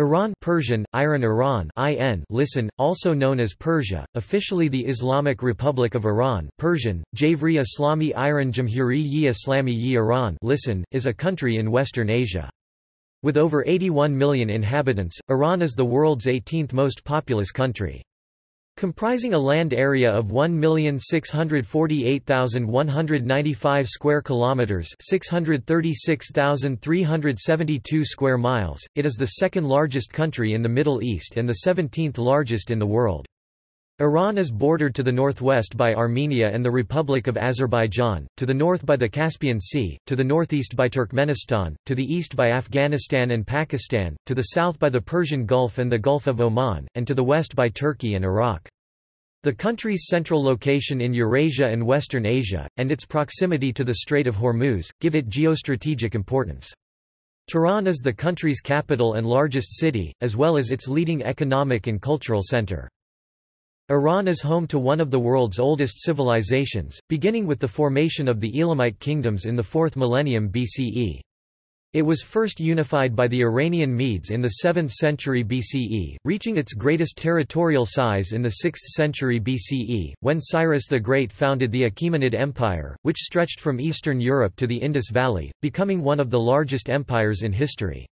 Iran Persian, Iran Iran IN listen, also known as Persia, officially the Islamic Republic of Iran Persian, Javri Islami Iran Jamhuri-yi Islami-yi Iran listen, is a country in Western Asia. With over 81 million inhabitants, Iran is the world's 18th most populous country. Comprising a land area of 1,648,195 square kilometers, 636,372 square miles, it is the second largest country in the Middle East and the 17th largest in the world. Iran is bordered to the northwest by Armenia and the Republic of Azerbaijan, to the north by the Caspian Sea, to the northeast by Turkmenistan, to the east by Afghanistan and Pakistan, to the south by the Persian Gulf and the Gulf of Oman, and to the west by Turkey and Iraq. The country's central location in Eurasia and Western Asia, and its proximity to the Strait of Hormuz, give it geostrategic importance. Tehran is the country's capital and largest city, as well as its leading economic and cultural center. Iran is home to one of the world's oldest civilizations, beginning with the formation of the Elamite kingdoms in the 4th millennium BCE. It was first unified by the Iranian Medes in the 7th century BCE, reaching its greatest territorial size in the 6th century BCE, when Cyrus the Great founded the Achaemenid Empire, which stretched from eastern Europe to the Indus Valley, becoming one of the largest empires in history.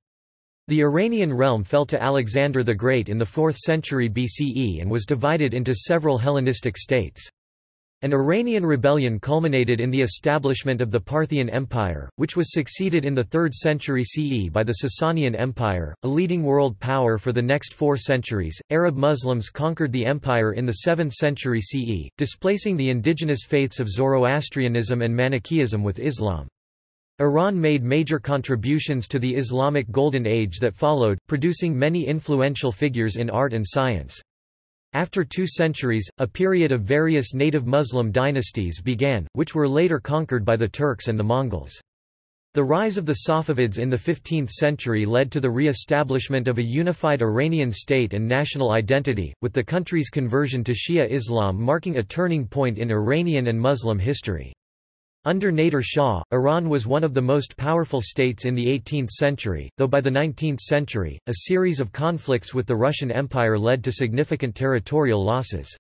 The Iranian realm fell to Alexander the Great in the 4th century BCE and was divided into several Hellenistic states. An Iranian rebellion culminated in the establishment of the Parthian Empire, which was succeeded in the 3rd century CE by the Sasanian Empire, a leading world power for the next four centuries. Arab Muslims conquered the empire in the 7th century CE, displacing the indigenous faiths of Zoroastrianism and Manichaeism with Islam. Iran made major contributions to the Islamic Golden Age that followed, producing many influential figures in art and science. After two centuries, a period of various native Muslim dynasties began, which were later conquered by the Turks and the Mongols. The rise of the Safavids in the 15th century led to the re-establishment of a unified Iranian state and national identity, with the country's conversion to Shia Islam marking a turning point in Iranian and Muslim history. Under Nader Shah, Iran was one of the most powerful states in the 18th century, though by the 19th century, a series of conflicts with the Russian Empire led to significant territorial losses.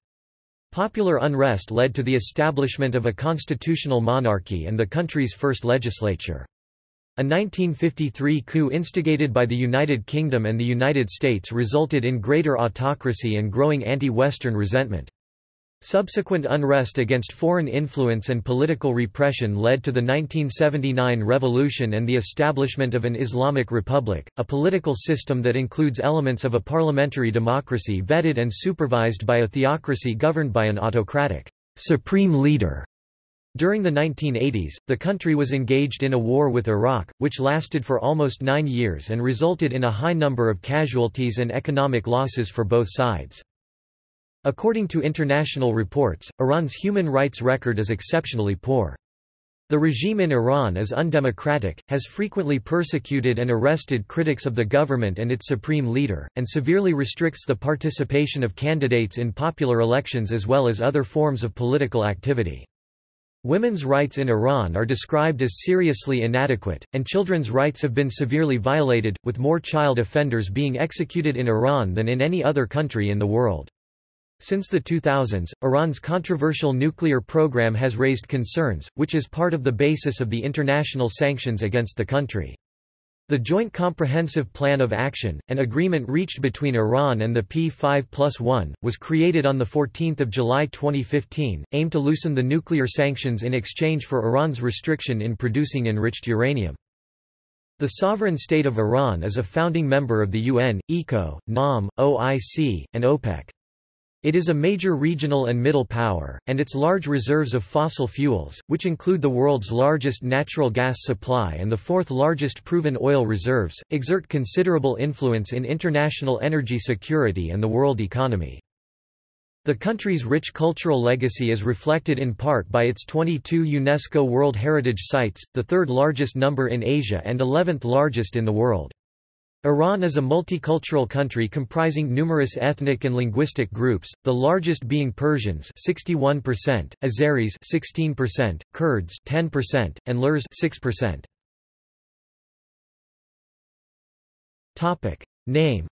Popular unrest led to the establishment of a constitutional monarchy and the country's first legislature. A 1953 coup instigated by the United Kingdom and the United States resulted in greater autocracy and growing anti-Western resentment. Subsequent unrest against foreign influence and political repression led to the 1979 revolution and the establishment of an Islamic Republic, a political system that includes elements of a parliamentary democracy vetted and supervised by a theocracy governed by an autocratic supreme leader. During the 1980s, the country was engaged in a war with Iraq, which lasted for almost nine years and resulted in a high number of casualties and economic losses for both sides. According to international reports, Iran's human rights record is exceptionally poor. The regime in Iran is undemocratic, has frequently persecuted and arrested critics of the government and its supreme leader, and severely restricts the participation of candidates in popular elections as well as other forms of political activity. Women's rights in Iran are described as seriously inadequate, and children's rights have been severely violated, with more child offenders being executed in Iran than in any other country in the world. Since the 2000s, Iran's controversial nuclear program has raised concerns, which is part of the basis of the international sanctions against the country. The Joint Comprehensive Plan of Action, an agreement reached between Iran and the P5 plus 1, was created on 14 July 2015, aimed to loosen the nuclear sanctions in exchange for Iran's restriction in producing enriched uranium. The sovereign state of Iran is a founding member of the UN, ECO, NAM, OIC, and OPEC. It is a major regional and middle power, and its large reserves of fossil fuels, which include the world's largest natural gas supply and the fourth largest proven oil reserves, exert considerable influence in international energy security and the world economy. The country's rich cultural legacy is reflected in part by its 22 UNESCO World Heritage Sites, the third largest number in Asia and 11th largest in the world. Iran is a multicultural country comprising numerous ethnic and linguistic groups, the largest being Persians 61%, Azeris 16%, Kurds 10%, and Lurs 6%. Topic: Name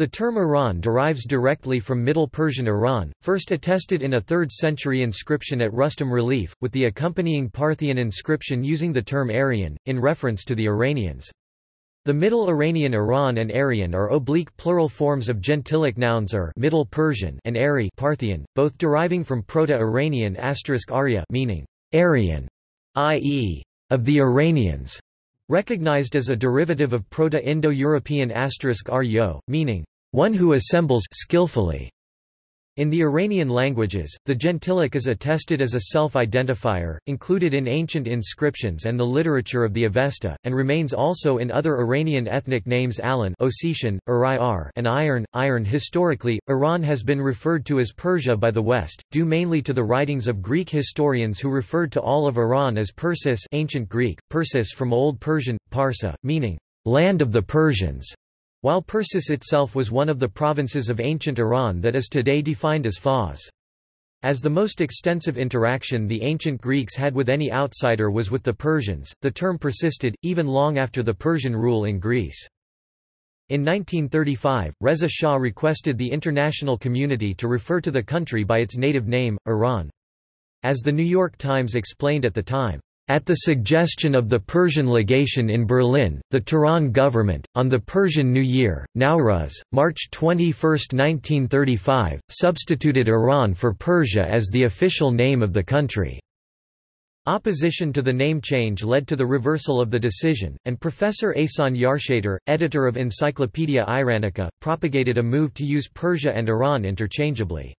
The term Iran derives directly from Middle Persian Iran, first attested in a 3rd century inscription at Rustam relief, with the accompanying Parthian inscription using the term Aryan, in reference to the Iranians. The Middle Iranian Iran and Aryan are oblique plural forms of gentilic nouns Ur Middle Persian and Ari Parthian, both deriving from Proto-Iranian Arya meaning Aryan, i.e., of the Iranians, recognized as a derivative of Proto-Indo-European asterisk Aryo, meaning one who assembles skillfully. In the Iranian languages, the gentilic is attested as a self-identifier, included in ancient inscriptions and the literature of the Avesta, and remains also in other Iranian ethnic names Alan Ossetian, Uri and Iron. Iron Historically, Iran has been referred to as Persia by the West, due mainly to the writings of Greek historians who referred to all of Iran as Persis ancient Greek, Persis from Old Persian, Parsa, meaning, land of the Persians. While Persis itself was one of the provinces of ancient Iran that is today defined as Fars. As the most extensive interaction the ancient Greeks had with any outsider was with the Persians, the term persisted, even long after the Persian rule in Greece. In 1935, Reza Shah requested the international community to refer to the country by its native name, Iran. As The New York Times explained at the time, at the suggestion of the Persian legation in Berlin, the Tehran government, on the Persian New Year, Nowruz, March 21, 1935, substituted Iran for Persia as the official name of the country. Opposition to the name change led to the reversal of the decision, and Professor Ehsan Yarshater, editor of Encyclopaedia Iranica, propagated a move to use Persia and Iran interchangeably.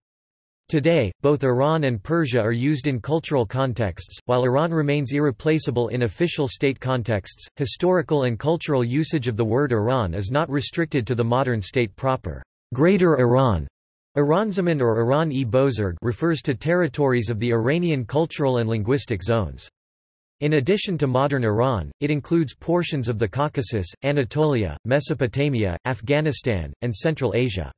Today, both Iran and Persia are used in cultural contexts, while Iran remains irreplaceable in official state contexts. Historical and cultural usage of the word Iran is not restricted to the modern state proper. Greater Iran Iranzamin or Iran-e Bozorg refers to territories of the Iranian cultural and linguistic zones. In addition to modern Iran, it includes portions of the Caucasus, Anatolia, Mesopotamia, Afghanistan, and Central Asia.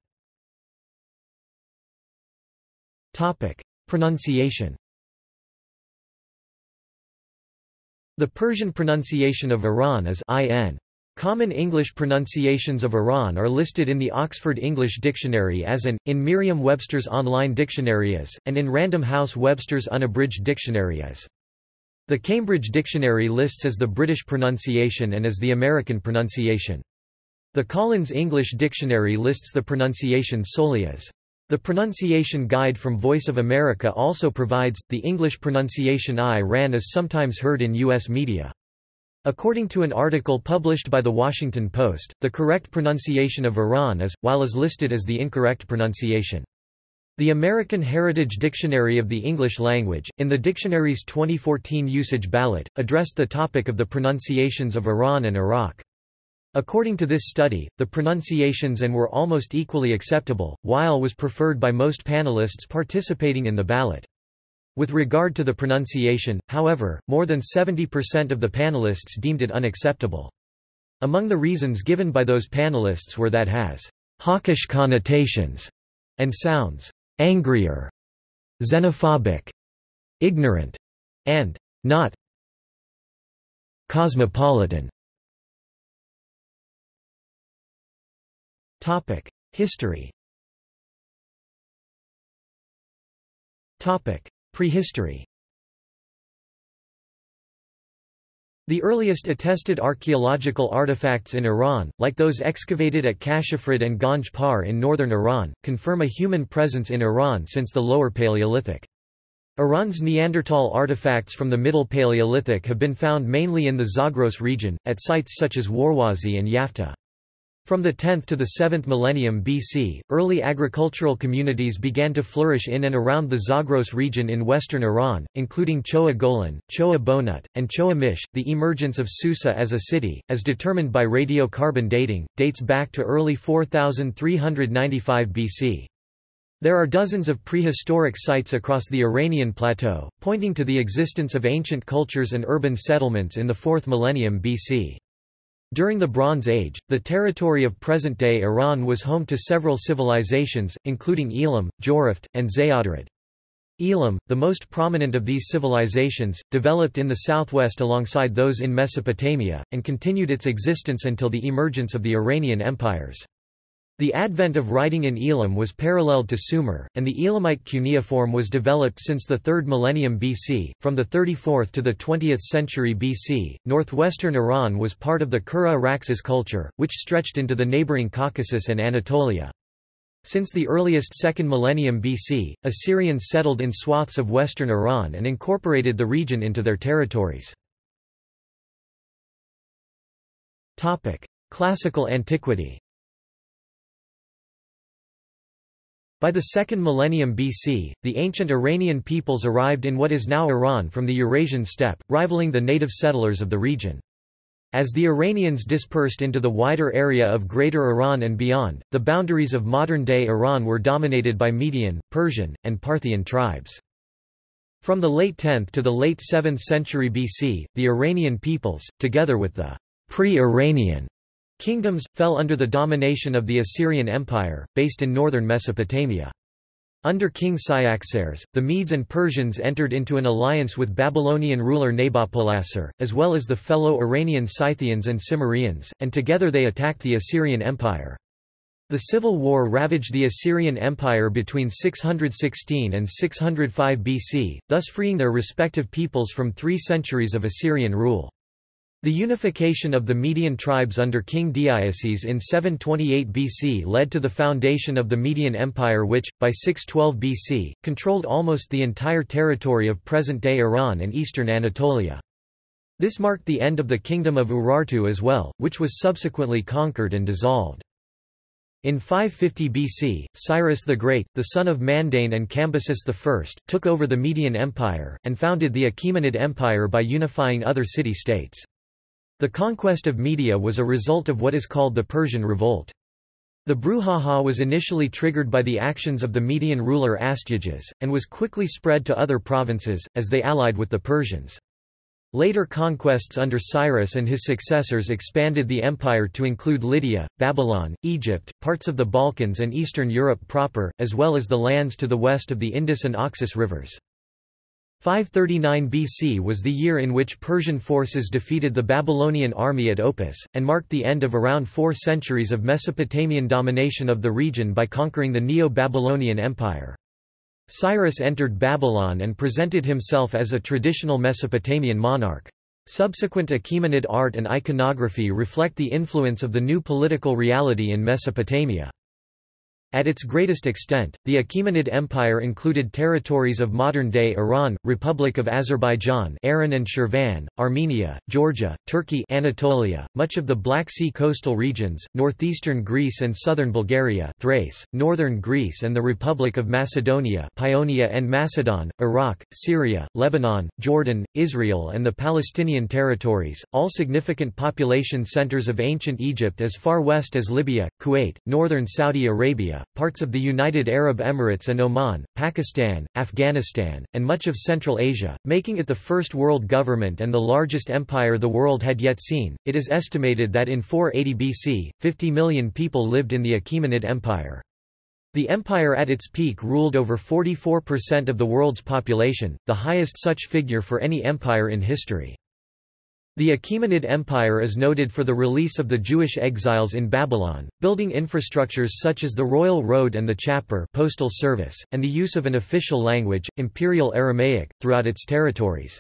Topic. Pronunciation The Persian pronunciation of Iran is in. Common English pronunciations of Iran are listed in the Oxford English Dictionary as an, in Merriam-Webster's online dictionary as, and in Random House Webster's unabridged dictionary as. The Cambridge Dictionary lists as the British pronunciation and as the American pronunciation. The Collins English Dictionary lists the pronunciation solely as the pronunciation guide from Voice of America also provides, the English pronunciation I-RAN is sometimes heard in U.S. media. According to an article published by The Washington Post, the correct pronunciation of Iran is, while is listed as the incorrect pronunciation. The American Heritage Dictionary of the English Language, in the dictionary's 2014 usage ballot, addressed the topic of the pronunciations of Iran and Iraq. According to this study, the pronunciations and were almost equally acceptable, while was preferred by most panelists participating in the ballot. With regard to the pronunciation, however, more than 70% of the panelists deemed it unacceptable. Among the reasons given by those panelists were that has hawkish connotations and sounds angrier, xenophobic, ignorant, and not cosmopolitan. Topic: History. Topic: Prehistory. The earliest attested archaeological artifacts in Iran, like those excavated at Kashafrud and Ganj Par in northern Iran, confirm a human presence in Iran since the Lower Paleolithic. Iran's Neanderthal artifacts from the Middle Paleolithic have been found mainly in the Zagros region, at sites such as Warwasi and Yafta. From the 10th to the 7th millennium BC, early agricultural communities began to flourish in and around the Zagros region in western Iran, including Chogha Golan, Chogha Bonut, and Chogha Mish. The emergence of Susa as a city, as determined by radiocarbon dating, dates back to early 4395 BC. There are dozens of prehistoric sites across the Iranian plateau, pointing to the existence of ancient cultures and urban settlements in the 4th millennium BC. During the Bronze Age, the territory of present-day Iran was home to several civilizations, including Elam, Jiroft, and Zayadarid. Elam, the most prominent of these civilizations, developed in the southwest alongside those in Mesopotamia, and continued its existence until the emergence of the Iranian empires. The advent of writing in Elam was paralleled to Sumer, and the Elamite cuneiform was developed since the 3rd millennium BC. From the 34th to the 20th century BC, northwestern Iran was part of the Kura Araxes culture, which stretched into the neighboring Caucasus and Anatolia. Since the earliest 2nd millennium BC, Assyrians settled in swaths of western Iran and incorporated the region into their territories. Classical antiquity By the 2nd millennium BC, the ancient Iranian peoples arrived in what is now Iran from the Eurasian steppe, rivaling the native settlers of the region. As the Iranians dispersed into the wider area of Greater Iran and beyond, the boundaries of modern-day Iran were dominated by Median, Persian, and Parthian tribes. From the late 10th to the late 7th century BC, the Iranian peoples, together with the pre-Iranian Kingdoms, fell under the domination of the Assyrian Empire, based in northern Mesopotamia. Under King Cyaxares, the Medes and Persians entered into an alliance with Babylonian ruler Nabopolassar, as well as the fellow Iranian Scythians and Cimmerians, and together they attacked the Assyrian Empire. The civil war ravaged the Assyrian Empire between 616 and 605 BC, thus freeing their respective peoples from three centuries of Assyrian rule. The unification of the Median tribes under King Deioces in 728 BC led to the foundation of the Median Empire which, by 612 BC, controlled almost the entire territory of present-day Iran and eastern Anatolia. This marked the end of the kingdom of Urartu as well, which was subsequently conquered and dissolved. In 550 BC, Cyrus the Great, the son of Mandane and Cambyses I, took over the Median Empire, and founded the Achaemenid Empire by unifying other city-states. The conquest of Media was a result of what is called the Persian Revolt. The brouhaha was initially triggered by the actions of the Median ruler Astyages, and was quickly spread to other provinces, as they allied with the Persians. Later conquests under Cyrus and his successors expanded the empire to include Lydia, Babylon, Egypt, parts of the Balkans and Eastern Europe proper, as well as the lands to the west of the Indus and Oxus rivers. 539 BC was the year in which Persian forces defeated the Babylonian army at Opis, and marked the end of around four centuries of Mesopotamian domination of the region by conquering the Neo-Babylonian Empire. Cyrus entered Babylon and presented himself as a traditional Mesopotamian monarch. Subsequent Achaemenid art and iconography reflect the influence of the new political reality in Mesopotamia. At its greatest extent, the Achaemenid Empire included territories of modern-day Iran, Republic of Azerbaijan Arran and Shirvan, Armenia, Georgia, Turkey Anatolia, much of the Black Sea coastal regions, northeastern Greece and southern Bulgaria Thrace, northern Greece and the Republic of Macedonia Paeonia and Macedon, Iraq, Syria, Lebanon, Jordan, Israel and the Palestinian territories, all significant population centers of ancient Egypt as far west as Libya, Kuwait, northern Saudi Arabia, parts of the United Arab Emirates and Oman, Pakistan, Afghanistan, and much of Central Asia, making it the first world government and the largest empire the world had yet seen. It is estimated that in 480 BC, 50 million people lived in the Achaemenid Empire. The empire at its peak ruled over 44% of the world's population, the highest such figure for any empire in history. The Achaemenid Empire is noted for the release of the Jewish exiles in Babylon, building infrastructures such as the Royal Road and the Chapar postal service, and the use of an official language, Imperial Aramaic, throughout its territories.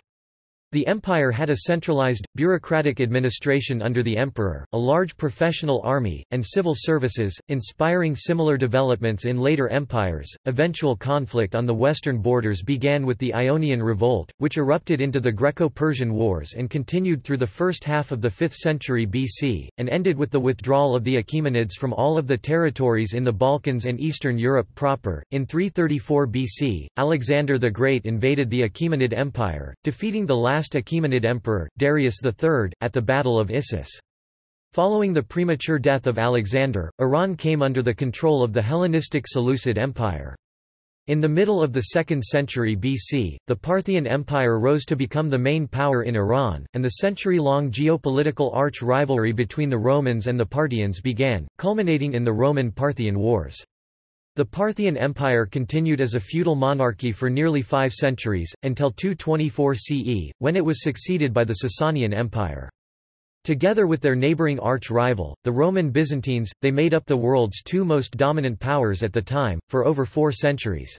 The empire had a centralized, bureaucratic administration under the emperor, a large professional army, and civil services, inspiring similar developments in later empires. Eventual conflict on the western borders began with the Ionian Revolt, which erupted into the Greco-Persian Wars and continued through the first half of the 5th century BC, and ended with the withdrawal of the Achaemenids from all of the territories in the Balkans and Eastern Europe proper. In 334 BC, Alexander the Great invaded the Achaemenid Empire, defeating the last last Achaemenid emperor, Darius III, at the Battle of Issus. Following the premature death of Alexander, Iran came under the control of the Hellenistic Seleucid Empire. In the middle of the 2nd century BC, the Parthian Empire rose to become the main power in Iran, and the century-long geopolitical arch-rivalry between the Romans and the Parthians began, culminating in the Roman-Parthian Wars. The Parthian Empire continued as a feudal monarchy for nearly five centuries, until 224 CE, when it was succeeded by the Sasanian Empire. Together with their neighboring arch-rival, the Roman Byzantines, they made up the world's two most dominant powers at the time, for over four centuries.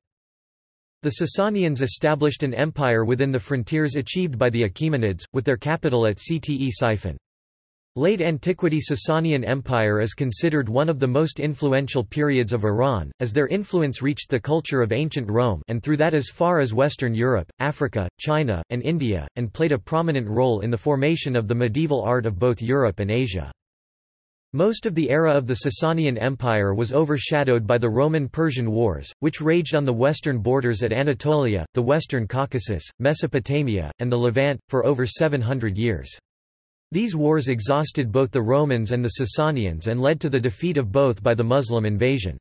The Sasanians established an empire within the frontiers achieved by the Achaemenids, with their capital at Ctesiphon. Late antiquity Sasanian Empire is considered one of the most influential periods of Iran, as their influence reached the culture of ancient Rome and through that as far as Western Europe, Africa, China, and India, and played a prominent role in the formation of the medieval art of both Europe and Asia. Most of the era of the Sasanian Empire was overshadowed by the Roman-Persian Wars, which raged on the western borders at Anatolia, the Western Caucasus, Mesopotamia, and the Levant, for over 700 years. These wars exhausted both the Romans and the Sasanians and led to the defeat of both by the Muslim invasion.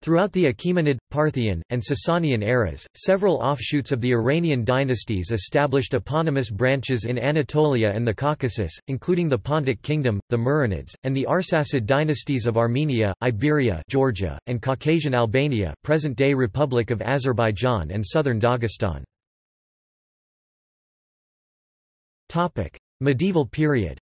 Throughout the Achaemenid, Parthian, and Sasanian eras, several offshoots of the Iranian dynasties established eponymous branches in Anatolia and the Caucasus, including the Pontic kingdom, the Mihranids, and the Arsacid dynasties of Armenia, Iberia Georgia, and Caucasian Albania present-day Republic of Azerbaijan and southern Dagestan. Medieval period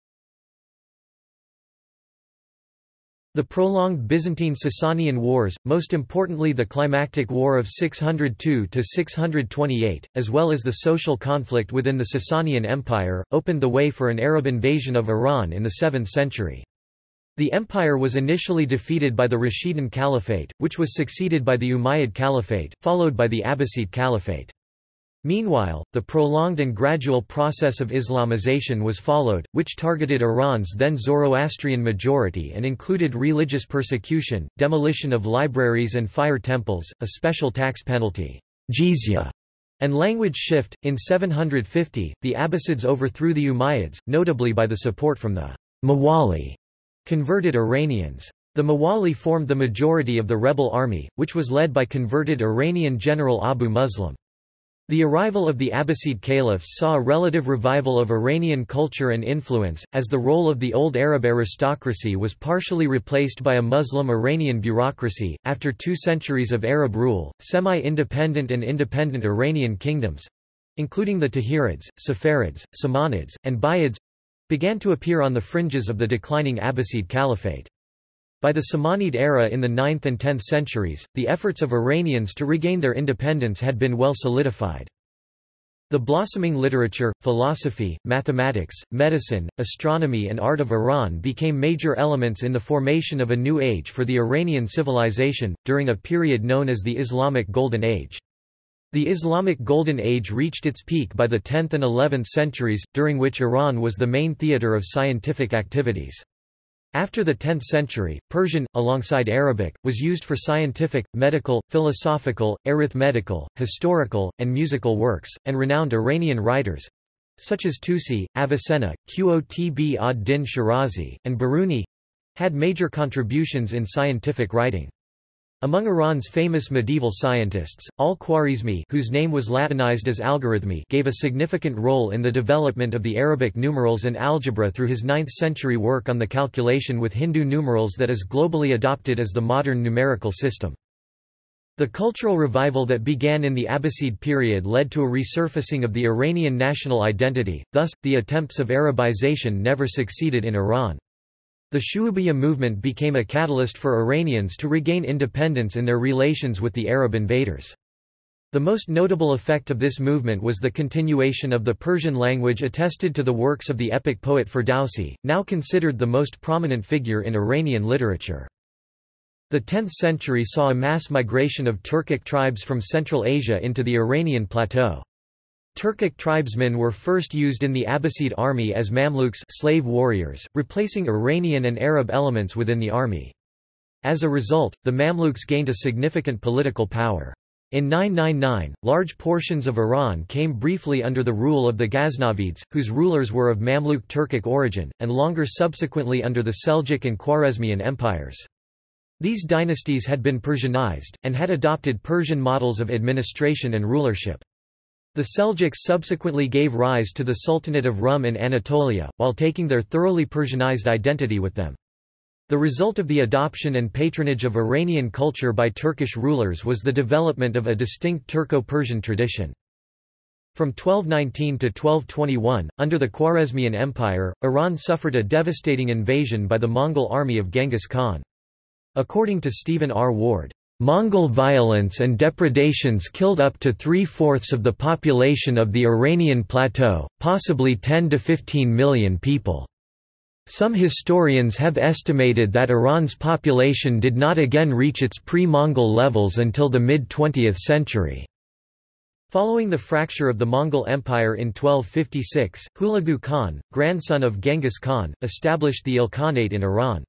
The prolonged Byzantine-Sasanian Wars, most importantly the climactic war of 602–628, as well as the social conflict within the Sasanian Empire, opened the way for an Arab invasion of Iran in the 7th century. The empire was initially defeated by the Rashidun Caliphate, which was succeeded by the Umayyad Caliphate, followed by the Abbasid Caliphate. Meanwhile, the prolonged and gradual process of Islamization was followed, which targeted Iran's then Zoroastrian majority and included religious persecution, demolition of libraries and fire temples, a special tax penalty jizya, and language shift. In 750, the Abbasids overthrew the Umayyads, notably by the support from the Mawali, converted Iranians. The Mawali formed the majority of the rebel army, which was led by converted Iranian general Abu Muslim. The arrival of the Abbasid caliphs saw a relative revival of Iranian culture and influence, as the role of the old Arab aristocracy was partially replaced by a Muslim Iranian bureaucracy. After two centuries of Arab rule, semi independent and independent Iranian kingdoms including the Tahirids, Saffarids, Samanids, and Buyids began to appear on the fringes of the declining Abbasid Caliphate. By the Samanid era in the 9th and 10th centuries, the efforts of Iranians to regain their independence had been well solidified. The blossoming literature, philosophy, mathematics, medicine, astronomy and art of Iran became major elements in the formation of a new age for the Iranian civilization, during a period known as the Islamic Golden Age. The Islamic Golden Age reached its peak by the 10th and 11th centuries, during which Iran was the main theatre of scientific activities. After the 10th century, Persian, alongside Arabic, was used for scientific, medical, philosophical, arithmetical, historical, and musical works, and renowned Iranian writers—such as Tusi, Avicenna, Qotb ad-Din Shirazi, and Biruni—had major contributions in scientific writing. Among Iran's famous medieval scientists, al-Khwarizmi whose name was Latinized as Algorithmi gave a significant role in the development of the Arabic numerals and algebra through his 9th-century work on the calculation with Hindu numerals that is globally adopted as the modern numerical system. The cultural revival that began in the Abbasid period led to a resurfacing of the Iranian national identity, thus, the attempts of Arabization never succeeded in Iran. The Shu'ubiyya movement became a catalyst for Iranians to regain independence in their relations with the Arab invaders. The most notable effect of this movement was the continuation of the Persian language attested to the works of the epic poet Ferdowsi, now considered the most prominent figure in Iranian literature. The 10th century saw a mass migration of Turkic tribes from Central Asia into the Iranian plateau. Turkic tribesmen were first used in the Abbasid army as Mamluks slave warriors, replacing Iranian and Arab elements within the army. As a result, the Mamluks gained a significant political power. In 999, large portions of Iran came briefly under the rule of the Ghaznavids, whose rulers were of Mamluk Turkic origin, and longer subsequently under the Seljuk and Khwarezmian empires. These dynasties had been Persianized, and had adopted Persian models of administration and rulership. The Seljuks subsequently gave rise to the Sultanate of Rum in Anatolia, while taking their thoroughly Persianized identity with them. The result of the adoption and patronage of Iranian culture by Turkish rulers was the development of a distinct Turco-Persian tradition. From 1219 to 1221, under the Khwarezmian Empire, Iran suffered a devastating invasion by the Mongol army of Genghis Khan. According to Stephen R. Ward, Mongol violence and depredations killed up to three-fourths of the population of the Iranian plateau, possibly 10 to 15 million people. Some historians have estimated that Iran's population did not again reach its pre-Mongol levels until the mid-20th century. Following the fracture of the Mongol Empire in 1256, Hulagu Khan, grandson of Genghis Khan, established the Ilkhanate in Iran.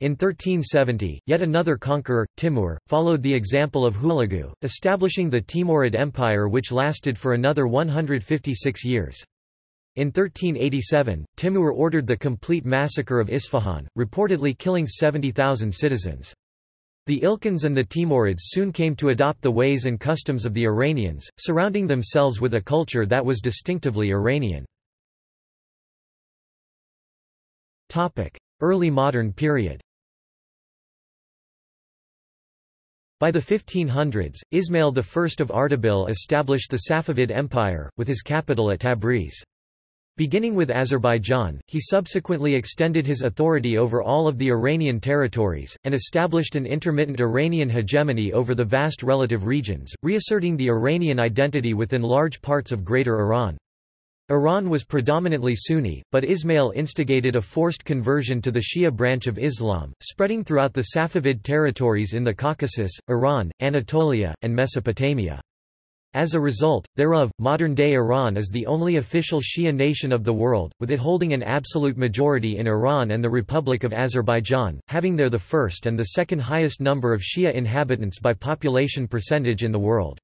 In 1370, yet another conqueror, Timur, followed the example of Hulagu, establishing the Timurid Empire which lasted for another 156 years. In 1387, Timur ordered the complete massacre of Isfahan, reportedly killing 70,000 citizens. The Ilkhans and the Timurids soon came to adopt the ways and customs of the Iranians, surrounding themselves with a culture that was distinctively Iranian. Early modern period By the 1500s, Ismail I of Ardabil established the Safavid Empire, with his capital at Tabriz. Beginning with Azerbaijan, he subsequently extended his authority over all of the Iranian territories, and established an intermittent Iranian hegemony over the vast relative regions, reasserting the Iranian identity within large parts of Greater Iran. Iran was predominantly Sunni, but Ismail instigated a forced conversion to the Shia branch of Islam, spreading throughout the Safavid territories in the Caucasus, Iran, Anatolia, and Mesopotamia. As a result, thereof, modern-day Iran is the only official Shia nation of the world, with it holding an absolute majority in Iran and the Republic of Azerbaijan, having there the first and the second highest number of Shia inhabitants by population percentage in the world.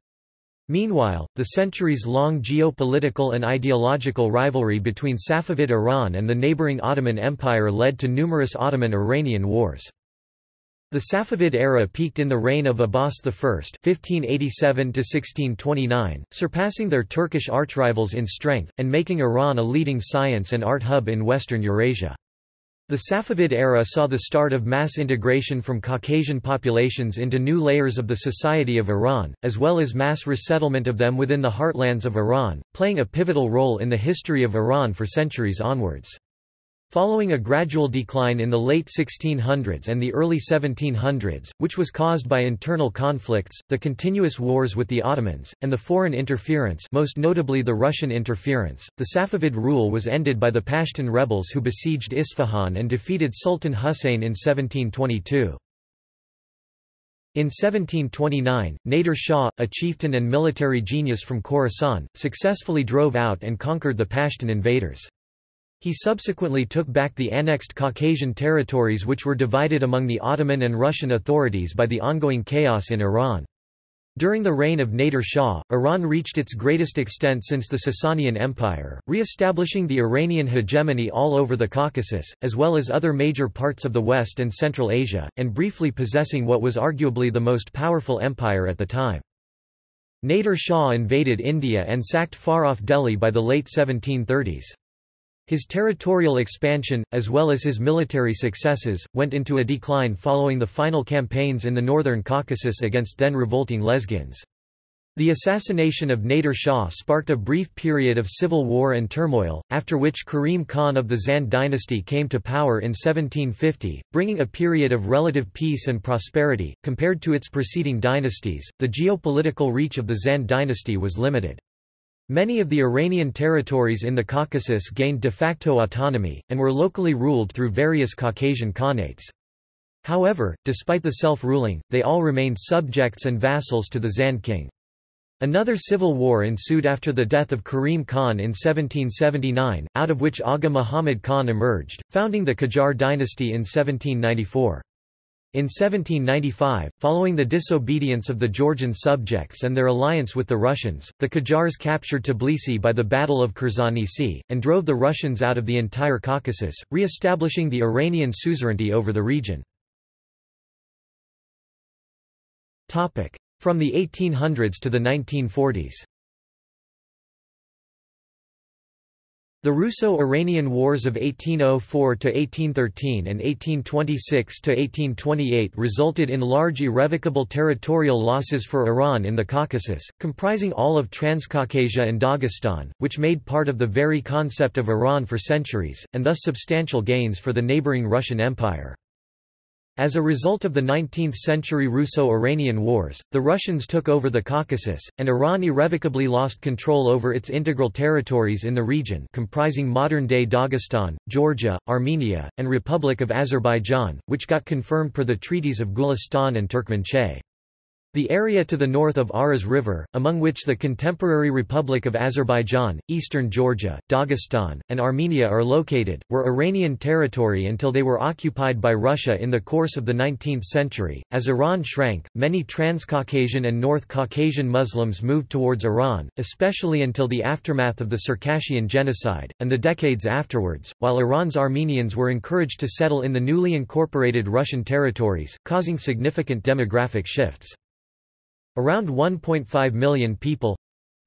Meanwhile, the centuries-long geopolitical and ideological rivalry between Safavid Iran and the neighboring Ottoman Empire led to numerous Ottoman-Iranian wars. The Safavid era peaked in the reign of Abbas I (1587–1629), surpassing their Turkish archrivals in strength, and making Iran a leading science and art hub in Western Eurasia. The Safavid era saw the start of mass integration from Caucasian populations into new layers of the society of Iran, as well as mass resettlement of them within the heartlands of Iran, playing a pivotal role in the history of Iran for centuries onwards. Following a gradual decline in the late 1600s and the early 1700s, which was caused by internal conflicts, the continuous wars with the Ottomans, and the foreign interference most notably the Russian interference, the Safavid rule was ended by the Pashtun rebels who besieged Isfahan and defeated Sultan Hussein in 1722. In 1729, Nader Shah, a chieftain and military genius from Khorasan, successfully drove out and conquered the Pashtun invaders. He subsequently took back the annexed Caucasian territories which were divided among the Ottoman and Russian authorities by the ongoing chaos in Iran. During the reign of Nader Shah, Iran reached its greatest extent since the Sasanian Empire, re-establishing the Iranian hegemony all over the Caucasus, as well as other major parts of the West and Central Asia, and briefly possessing what was arguably the most powerful empire at the time. Nader Shah invaded India and sacked far-off Delhi by the late 1730s. His territorial expansion, as well as his military successes, went into a decline following the final campaigns in the northern Caucasus against then revolting Lezgins. The assassination of Nader Shah sparked a brief period of civil war and turmoil, after which Karim Khan of the Zand dynasty came to power in 1750, bringing a period of relative peace and prosperity. Compared to its preceding dynasties, the geopolitical reach of the Zand dynasty was limited. Many of the Iranian territories in the Caucasus gained de facto autonomy, and were locally ruled through various Caucasian khanates. However, despite the self-ruling, they all remained subjects and vassals to the Zand king. Another civil war ensued after the death of Karim Khan in 1779, out of which Aga Muhammad Khan emerged, founding the Qajar dynasty in 1794. In 1795, following the disobedience of the Georgian subjects and their alliance with the Russians, the Qajars captured Tbilisi by the Battle of Krtsanisi, and drove the Russians out of the entire Caucasus, re-establishing the Iranian suzerainty over the region. From the 1800s to the 1940s The Russo-Iranian Wars of 1804–1813 and 1826–1828 resulted in large irrevocable territorial losses for Iran in the Caucasus, comprising all of Transcaucasia and Dagestan, which made part of the very concept of Iran for centuries, and thus substantial gains for the neighboring Russian Empire. As a result of the 19th-century Russo-Iranian Wars, the Russians took over the Caucasus, and Iran irrevocably lost control over its integral territories in the region comprising modern-day Dagestan, Georgia, Armenia, and Republic of Azerbaijan, which got confirmed per the treaties of Gulistan and Turkmenchay. The area to the north of Aras River, among which the contemporary Republic of Azerbaijan, eastern Georgia, Dagestan, and Armenia are located, were Iranian territory until they were occupied by Russia in the course of the 19th century. As Iran shrank, many Transcaucasian and North Caucasian Muslims moved towards Iran, especially until the aftermath of the Circassian genocide, and the decades afterwards, while Iran's Armenians were encouraged to settle in the newly incorporated Russian territories, causing significant demographic shifts. Around 1.5 million people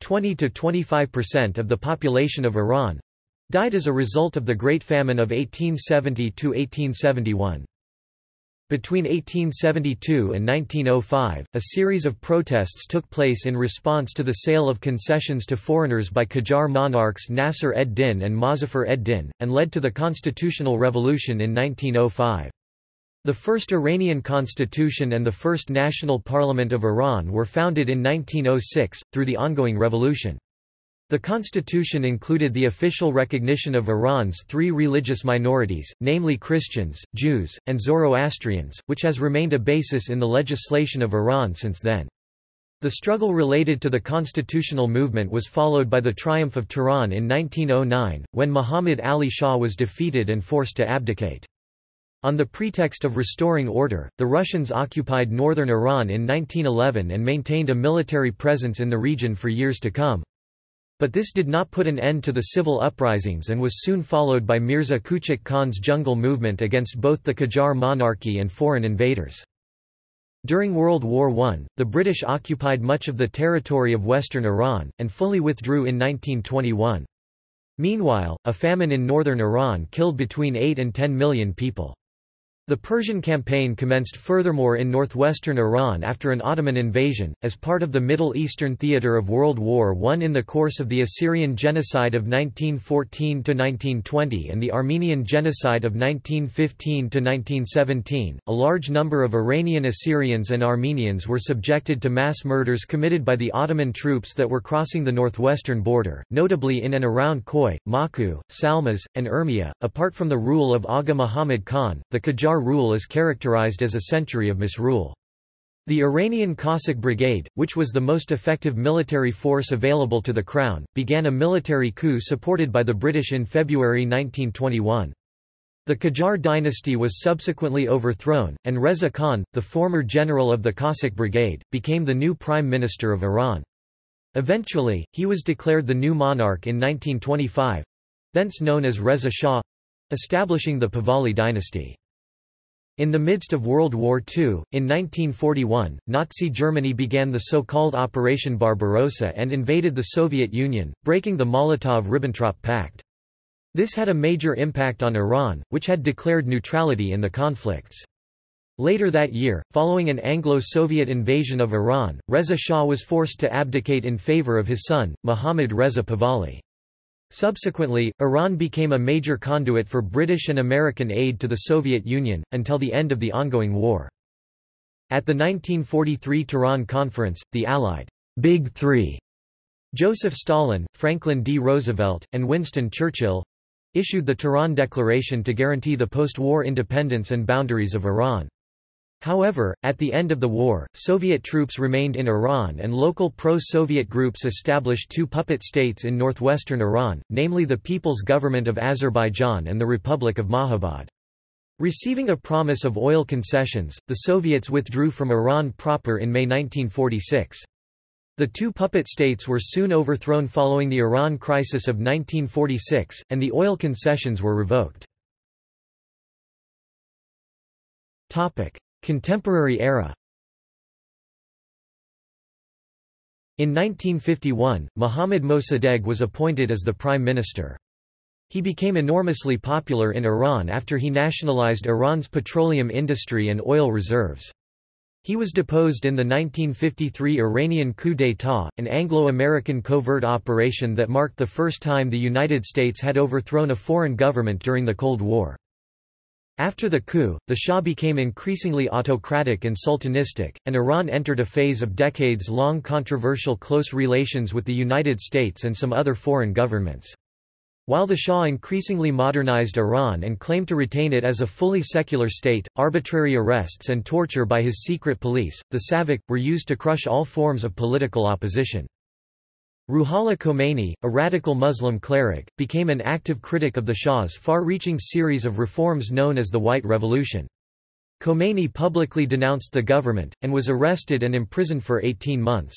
20 to 25% of the population of Iran died as a result of the Great Famine of 1870 to 1871. Between 1872 and 1905, a series of protests took place in response to the sale of concessions to foreigners by Qajar monarchs Nasser ed-Din and Mozaffar ed-Din, and led to the constitutional revolution in 1905. The first Iranian constitution and the first national parliament of Iran were founded in 1906, through the ongoing revolution. The constitution included the official recognition of Iran's three religious minorities, namely Christians, Jews, and Zoroastrians, which has remained a basis in the legislation of Iran since then. The struggle related to the constitutional movement was followed by the triumph of Tehran in 1909, when Muhammad Ali Shah was defeated and forced to abdicate. On the pretext of restoring order, the Russians occupied northern Iran in 1911 and maintained a military presence in the region for years to come. But this did not put an end to the civil uprisings and was soon followed by Mirza Kuchik Khan's jungle movement against both the Qajar monarchy and foreign invaders. During World War I, the British occupied much of the territory of western Iran, and fully withdrew in 1921. Meanwhile, a famine in northern Iran killed between 8 and 10 million people. The Persian campaign commenced furthermore in northwestern Iran after an Ottoman invasion, as part of the Middle Eastern theater of World War I. In the course of the Assyrian genocide of 1914–1920 and the Armenian genocide of 1915–1917, a large number of Iranian Assyrians and Armenians were subjected to mass murders committed by the Ottoman troops that were crossing the northwestern border, notably in and around Khoi, Maku, Salmas, and Urmia. Apart from the rule of Aga Muhammad Khan, the Qajar rule is characterized as a century of misrule. The Iranian Cossack Brigade, which was the most effective military force available to the Crown, began a military coup supported by the British in February 1921. The Qajar dynasty was subsequently overthrown, and Reza Khan, the former general of the Cossack Brigade, became the new Prime Minister of Iran. Eventually, he was declared the new monarch in 1925—thence known as Reza Shah—establishing the Pahlavi dynasty. In the midst of World War II, in 1941, Nazi Germany began the so-called Operation Barbarossa and invaded the Soviet Union, breaking the Molotov–Ribbentrop Pact. This had a major impact on Iran, which had declared neutrality in the conflicts. Later that year, following an Anglo-Soviet invasion of Iran, Reza Shah was forced to abdicate in favor of his son, Mohammad Reza Pahlavi. Subsequently, Iran became a major conduit for British and American aid to the Soviet Union, until the end of the ongoing war. At the 1943 Tehran Conference, the Allied Big Three Joseph Stalin, Franklin D. Roosevelt, and Winston Churchill issued the Tehran Declaration to guarantee the post-war independence and boundaries of Iran. However, at the end of the war, Soviet troops remained in Iran and local pro-Soviet groups established two puppet states in northwestern Iran, namely the People's Government of Azerbaijan and the Republic of Mahabad. Receiving a promise of oil concessions, the Soviets withdrew from Iran proper in May 1946. The two puppet states were soon overthrown following the Iran crisis of 1946, and the oil concessions were revoked. Contemporary era In 1951, Mohammad Mossadegh was appointed as the prime minister. He became enormously popular in Iran after he nationalized Iran's petroleum industry and oil reserves. He was deposed in the 1953 Iranian coup d'état, an Anglo-American covert operation that marked the first time the United States had overthrown a foreign government during the Cold War. After the coup, the Shah became increasingly autocratic and sultanistic, and Iran entered a phase of decades-long controversial close relations with the United States and some other foreign governments. While the Shah increasingly modernized Iran and claimed to retain it as a fully secular state, arbitrary arrests and torture by his secret police, the Savak, were used to crush all forms of political opposition. Ruhollah Khomeini, a radical Muslim cleric, became an active critic of the Shah's far-reaching series of reforms known as the White Revolution. Khomeini publicly denounced the government, and was arrested and imprisoned for 18 months.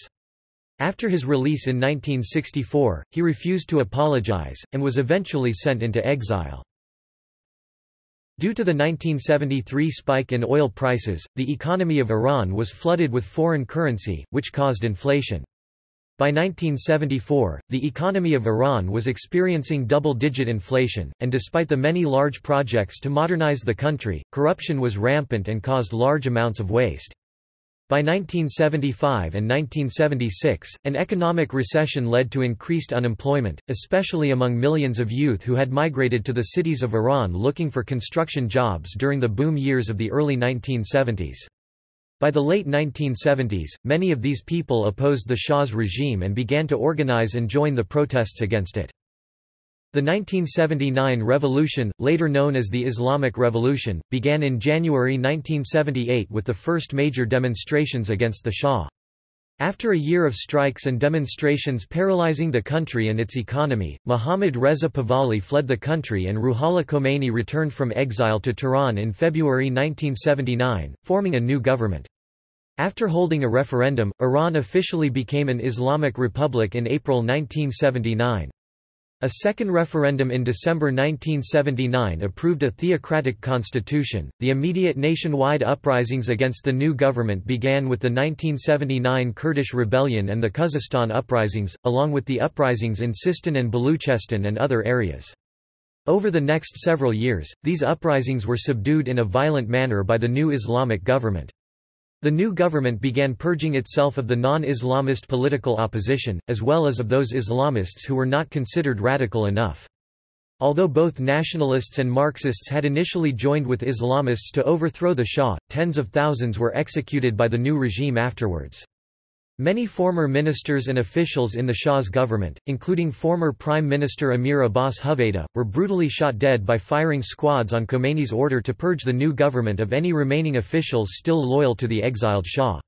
After his release in 1964, he refused to apologize, and was eventually sent into exile. Due to the 1973 spike in oil prices, the economy of Iran was flooded with foreign currency, which caused inflation. By 1974, the economy of Iran was experiencing double-digit inflation, and despite the many large projects to modernize the country, corruption was rampant and caused large amounts of waste. By 1975 and 1976, an economic recession led to increased unemployment, especially among millions of youth who had migrated to the cities of Iran looking for construction jobs during the boom years of the early 1970s. By the late 1970s, many of these people opposed the Shah's regime and began to organize and join the protests against it. The 1979 revolution, later known as the Islamic Revolution, began in January 1978 with the first major demonstrations against the Shah. After a year of strikes and demonstrations paralyzing the country and its economy, Mohammad Reza Pahlavi fled the country and Ruhollah Khomeini returned from exile to Tehran in February 1979, forming a new government. After holding a referendum, Iran officially became an Islamic republic in April 1979. A second referendum in December 1979 approved a theocratic constitution. The immediate nationwide uprisings against the new government began with the 1979 Kurdish rebellion and the Khuzestan uprisings, along with the uprisings in Sistan and Baluchestan and other areas. Over the next several years, these uprisings were subdued in a violent manner by the new Islamic government. The new government began purging itself of the non-Islamist political opposition, as well as of those Islamists who were not considered radical enough. Although both nationalists and Marxists had initially joined with Islamists to overthrow the Shah, tens of thousands were executed by the new regime afterwards. Many former ministers and officials in the Shah's government, including former Prime Minister Amir Abbas Hoveyda, were brutally shot dead by firing squads on Khomeini's order to purge the new government of any remaining officials still loyal to the exiled Shah.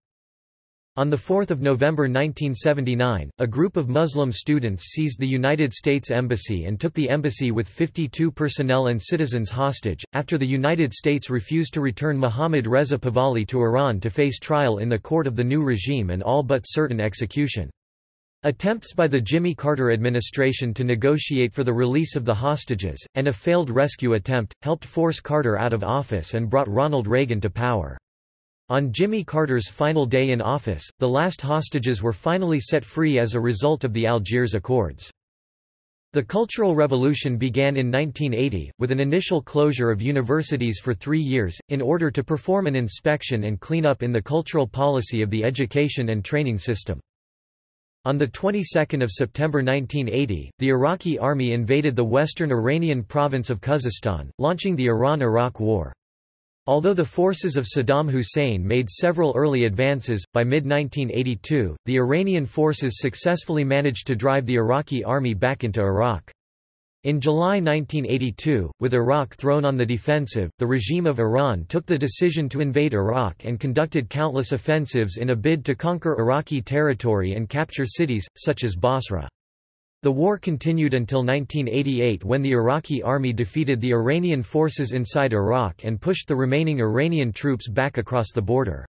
On 4 November 1979, a group of Muslim students seized the United States Embassy and took the embassy with 52 personnel and citizens hostage, after the United States refused to return Mohammad Reza Pahlavi to Iran to face trial in the court of the new regime and all but certain execution. Attempts by the Jimmy Carter administration to negotiate for the release of the hostages, and a failed rescue attempt, helped force Carter out of office and brought Ronald Reagan to power. On Jimmy Carter's final day in office, the last hostages were finally set free as a result of the Algiers Accords. The Cultural Revolution began in 1980, with an initial closure of universities for three years, in order to perform an inspection and clean up in the cultural policy of the education and training system. On the 22nd of September 1980, the Iraqi army invaded the western Iranian province of Khuzestan, launching the Iran–Iraq War. Although the forces of Saddam Hussein made several early advances, by mid-1982, the Iranian forces successfully managed to drive the Iraqi army back into Iraq. In July 1982, with Iraq thrown on the defensive, the regime of Iran took the decision to invade Iraq and conducted countless offensives in a bid to conquer Iraqi territory and capture cities, such as Basra. The war continued until 1988 when the Iraqi army defeated the Iranian forces inside Iraq and pushed the remaining Iranian troops back across the border.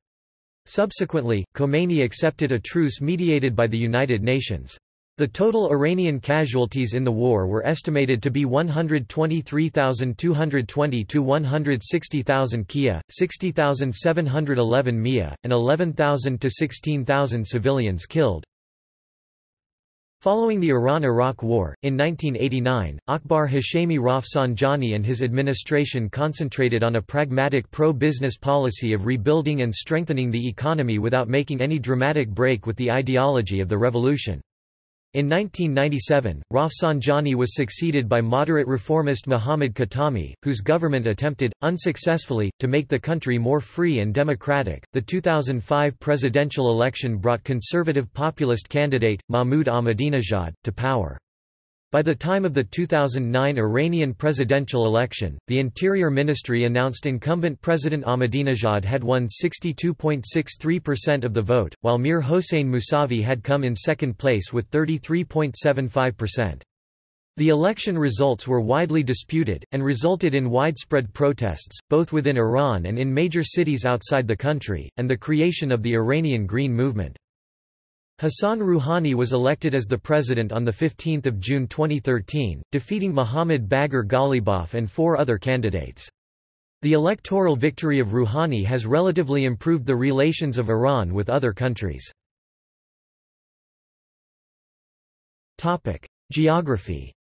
Subsequently, Khomeini accepted a truce mediated by the United Nations. The total Iranian casualties in the war were estimated to be 123,220 to 160,000 Kia, 60,711 Mia, and 11,000 to 16,000 civilians killed. Following the Iran–Iraq War, in 1989, Akbar Hashemi Rafsanjani and his administration concentrated on a pragmatic pro-business policy of rebuilding and strengthening the economy without making any dramatic break with the ideology of the revolution. In 1997, Rafsanjani was succeeded by moderate reformist Muhammad Khatami, whose government attempted, unsuccessfully, to make the country more free and democratic. The 2005 presidential election brought conservative populist candidate, Mahmoud Ahmadinejad, to power. By the time of the 2009 Iranian presidential election, the Interior Ministry announced incumbent President Ahmadinejad had won 62.63% of the vote, while Mir Hossein Mousavi had come in second place with 33.75%. The election results were widely disputed, and resulted in widespread protests, both within Iran and in major cities outside the country, and the creation of the Iranian Green Movement. Hassan Rouhani was elected as the president on 15 June 2013, defeating Mohammad Bagher Ghalibaf and four other candidates. The electoral victory of Rouhani has relatively improved the relations of Iran with other countries. Geography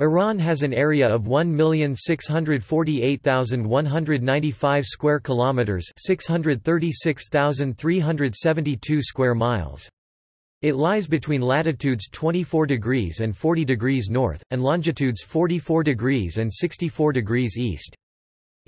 Iran has an area of 1,648,195 square kilometers, 636,372 square miles. It lies between latitudes 24 degrees and 40 degrees north and longitudes 44 degrees and 64 degrees east.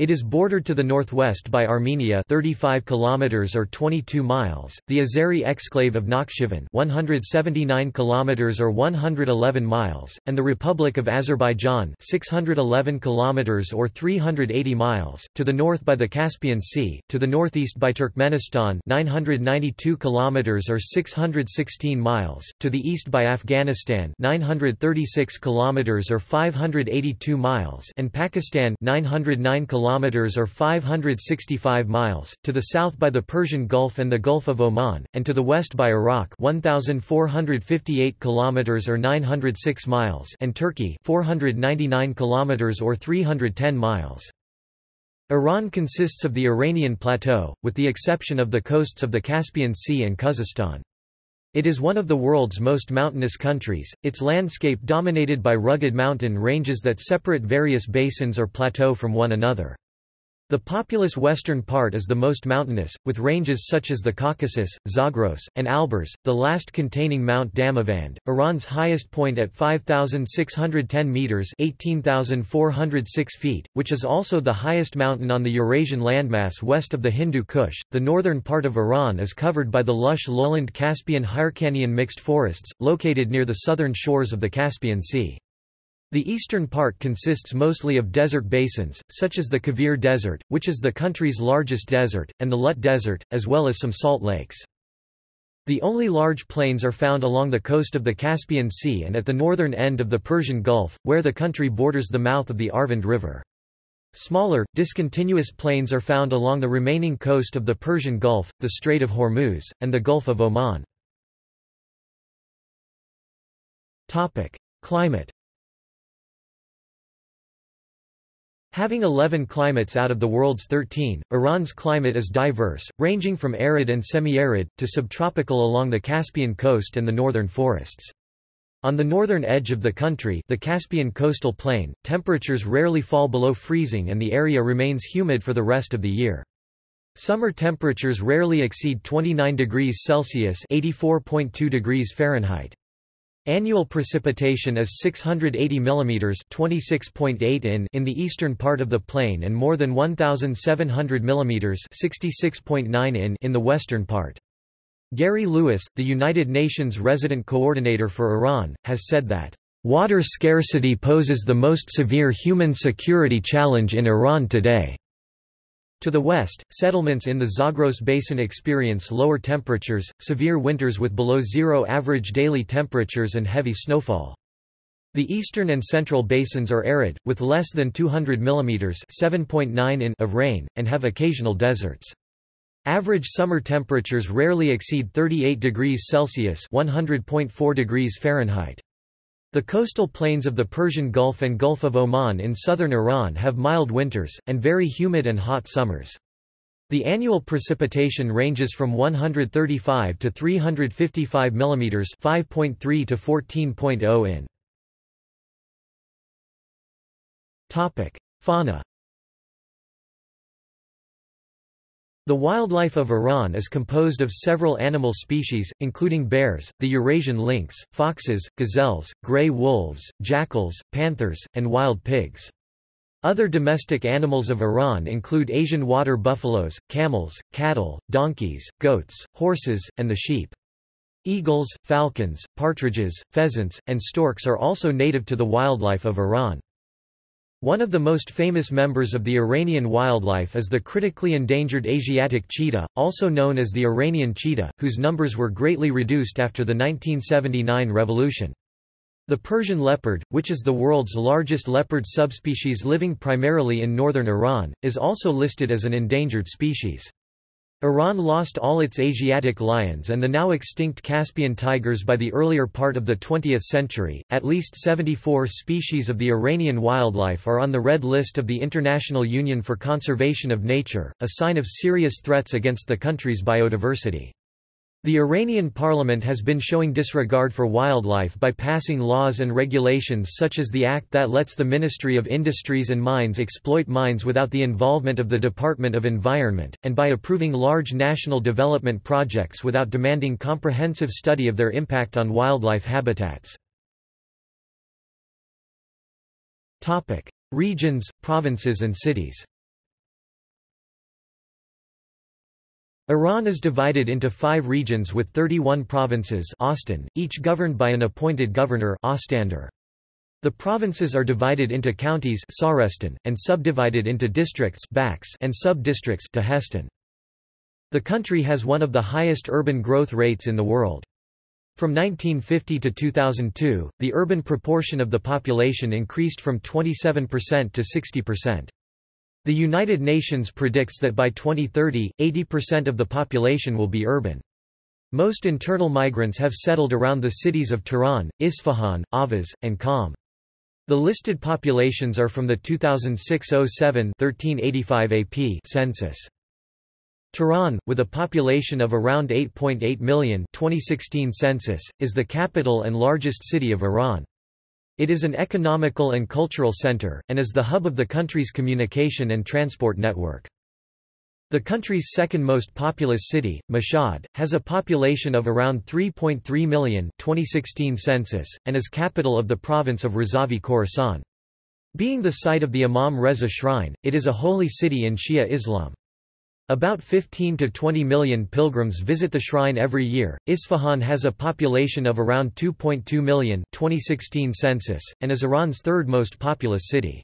It is bordered to the northwest by Armenia 35 kilometers or 22 miles, the Azeri exclave of Nakhchivan 179 kilometers or 111 miles, and the Republic of Azerbaijan 611 kilometers or 380 miles, to the north by the Caspian Sea, to the northeast by Turkmenistan 992 kilometers or 616 miles, to the east by Afghanistan 936 kilometers or 582 miles, and Pakistan 909 kilometers kilometers or 565 miles, to the south by the Persian Gulf and the Gulf of Oman, and to the west by Iraq 1458 kilometers or 906 miles, and Turkey 499 kilometers or 310 miles. Iran consists of the Iranian plateau, with the exception of the coasts of the Caspian Sea and Khuzestan. It is one of the world's most mountainous countries, its landscape dominated by rugged mountain ranges that separate various basins or plateau from one another. The populous western part is the most mountainous, with ranges such as the Caucasus, Zagros, and Alborz, the last containing Mount Damavand, Iran's highest point at 5,610 metres 18,406 feet, which is also the highest mountain on the Eurasian landmass west of the Hindu Kush. The northern part of Iran is covered by the lush lowland Caspian Hyrcanian mixed forests, located near the southern shores of the Caspian Sea. The eastern part consists mostly of desert basins, such as the Kavir Desert, which is the country's largest desert, and the Lut Desert, as well as some salt lakes. The only large plains are found along the coast of the Caspian Sea and at the northern end of the Persian Gulf, where the country borders the mouth of the Arvand River. Smaller, discontinuous plains are found along the remaining coast of the Persian Gulf, the Strait of Hormuz, and the Gulf of Oman. Climate Having 11 climates out of the world's 13, Iran's climate is diverse, ranging from arid and semi-arid, to subtropical along the Caspian coast and the northern forests. On the northern edge of the country the Caspian coastal plain, temperatures rarely fall below freezing and the area remains humid for the rest of the year. Summer temperatures rarely exceed 29 degrees Celsius (84.2 degrees Fahrenheit). Annual precipitation is 680 mm 26.8 in in the eastern part of the plain and more than 1,700 mm 66.9 in in the western part. Gary Lewis, the United Nations resident coordinator for Iran, has said that, "...water scarcity poses the most severe human security challenge in Iran today." To the west, settlements in the Zagros Basin experience lower temperatures, severe winters with below zero average daily temperatures and heavy snowfall. The eastern and central basins are arid, with less than 200 mm 7.9 in of rain, and have occasional deserts. Average summer temperatures rarely exceed 38 degrees Celsius 100.4 degrees Fahrenheit. The coastal plains of the Persian Gulf and Gulf of Oman in southern Iran have mild winters, and very humid and hot summers. The annual precipitation ranges from 135 to 355 mm 5.3 to 14.0 in. Topic: Fauna. The wildlife of Iran is composed of several animal species, including bears, the Eurasian lynx, foxes, gazelles, gray wolves, jackals, panthers, and wild pigs. Other domestic animals of Iran include Asian water buffaloes, camels, cattle, donkeys, goats, horses, and the sheep. Eagles, falcons, partridges, pheasants, and storks are also native to the wildlife of Iran. One of the most famous members of the Iranian wildlife is the critically endangered Asiatic cheetah, also known as the Iranian cheetah, whose numbers were greatly reduced after the 1979 revolution. The Persian leopard, which is the world's largest leopard subspecies living primarily in northern Iran, is also listed as an endangered species. Iran lost all its Asiatic lions and the now extinct Caspian tigers by the earlier part of the 20th century. At least 74 species of the Iranian wildlife are on the red list of the International Union for Conservation of Nature, a sign of serious threats against the country's biodiversity. The Iranian parliament has been showing disregard for wildlife by passing laws and regulations such as the act that lets the Ministry of Industries and Mines exploit mines without the involvement of the Department of Environment, and by approving large national development projects without demanding comprehensive study of their impact on wildlife habitats. Regions, provinces and cities Iran is divided into five regions with 31 provinces ostan, each governed by an appointed governor ostandar. The provinces are divided into counties shahrestan, and subdivided into districts and sub-districts The country has one of the highest urban growth rates in the world. From 1950 to 2002, the urban proportion of the population increased from 27% to 60%. The United Nations predicts that by 2030, 80% of the population will be urban. Most internal migrants have settled around the cities of Tehran, Isfahan, Ahvaz, and Qom. The listed populations are from the 2006-07 AP census. Tehran, with a population of around 8.8 million 2016 census, is the capital and largest city of Iran. It is an economical and cultural center, and is the hub of the country's communication and transport network. The country's second most populous city, Mashhad, has a population of around 3.3 million 2016 census, and is capital of the province of Razavi Khorasan. Being the site of the Imam Reza Shrine, it is a holy city in Shia Islam. About 15 to 20 million pilgrims visit the shrine every year. Isfahan has a population of around 2.2 million 2016 census, and is Iran's third most populous city.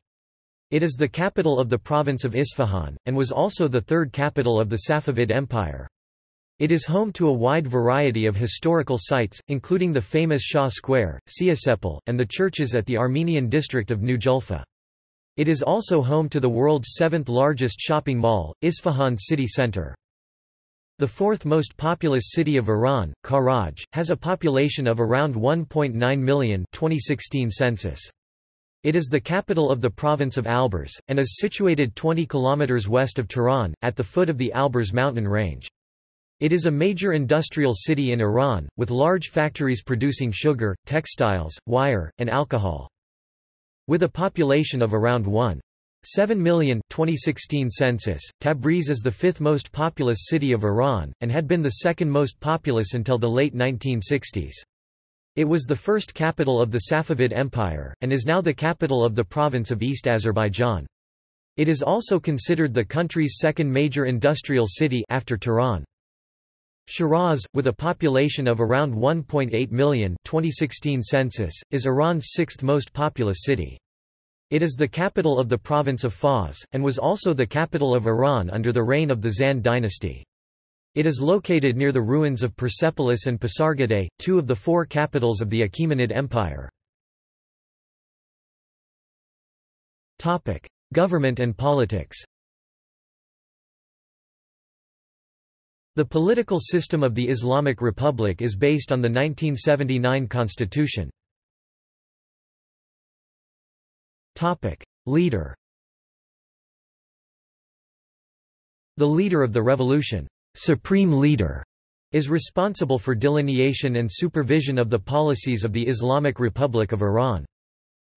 It is the capital of the province of Isfahan, and was also the third capital of the Safavid Empire. It is home to a wide variety of historical sites, including the famous Shah Square, Si-o-se-pol, and the churches at the Armenian district of New Julfa. It is also home to the world's seventh largest shopping mall, Isfahan city center. The fourth most populous city of Iran, Karaj, has a population of around 1.9 million 2016 census. It is the capital of the province of Alborz, and is situated 20 kilometers west of Tehran, at the foot of the Alborz mountain range. It is a major industrial city in Iran, with large factories producing sugar, textiles, wire, and alcohol. With a population of around 1. 7 million 2016 census, Tabriz is the fifth most populous city of Iran, and had been the second most populous until the late 1960s. It was the first capital of the Safavid Empire, and is now the capital of the province of East Azerbaijan. It is also considered the country's second major industrial city after Tehran. Shiraz, with a population of around 1.8 million 2016 census, is Iran's sixth most populous city. It is the capital of the province of Fars, and was also the capital of Iran under the reign of the Zand dynasty. It is located near the ruins of Persepolis and Pasargadae, two of the four capitals of the Achaemenid Empire. Government and politics The political system of the Islamic Republic is based on the 1979 constitution. Leader The leader of the revolution, supreme leader, is responsible for delineation and supervision of the policies of the Islamic Republic of Iran.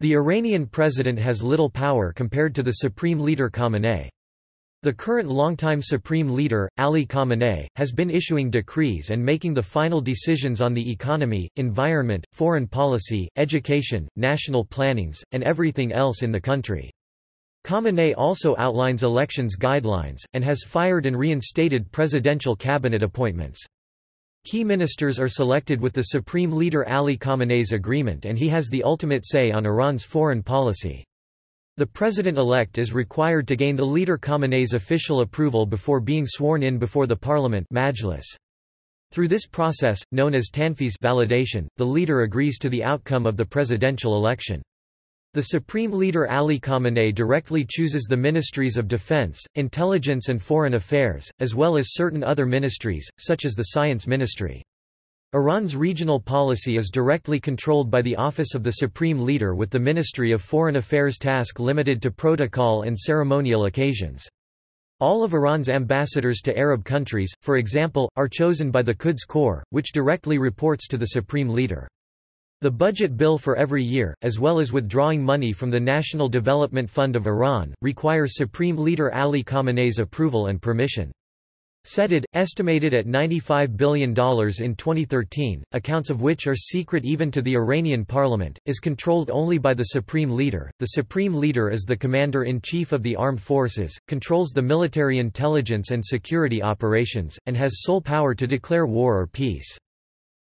The Iranian president has little power compared to the supreme leader Khamenei. The current longtime Supreme Leader, Ali Khamenei, has been issuing decrees and making the final decisions on the economy, environment, foreign policy, education, national plannings, and everything else in the country. Khamenei also outlines elections guidelines, and has fired and reinstated presidential cabinet appointments. Key ministers are selected with the Supreme Leader Ali Khamenei's agreement and he has the ultimate say on Iran's foreign policy. The president-elect is required to gain the leader Khamenei's official approval before being sworn in before the parliament Majlis. Through this process, known as tanfiz validation, the leader agrees to the outcome of the presidential election. The supreme leader Ali Khamenei directly chooses the ministries of defense, intelligence and foreign affairs, as well as certain other ministries, such as the science ministry. Iran's regional policy is directly controlled by the Office of the Supreme Leader with the Ministry of Foreign Affairs task limited to protocol and ceremonial occasions. All of Iran's ambassadors to Arab countries, for example, are chosen by the Quds Corps, which directly reports to the Supreme Leader. The budget bill for every year, as well as withdrawing money from the National Development Fund of Iran, requires Supreme Leader Ali Khamenei's approval and permission. Setad, estimated at $95 billion in 2013, accounts of which are secret even to the Iranian parliament, is controlled only by the Supreme Leader. The Supreme Leader is the Commander-in-Chief of the Armed Forces, controls the military intelligence and security operations, and has sole power to declare war or peace.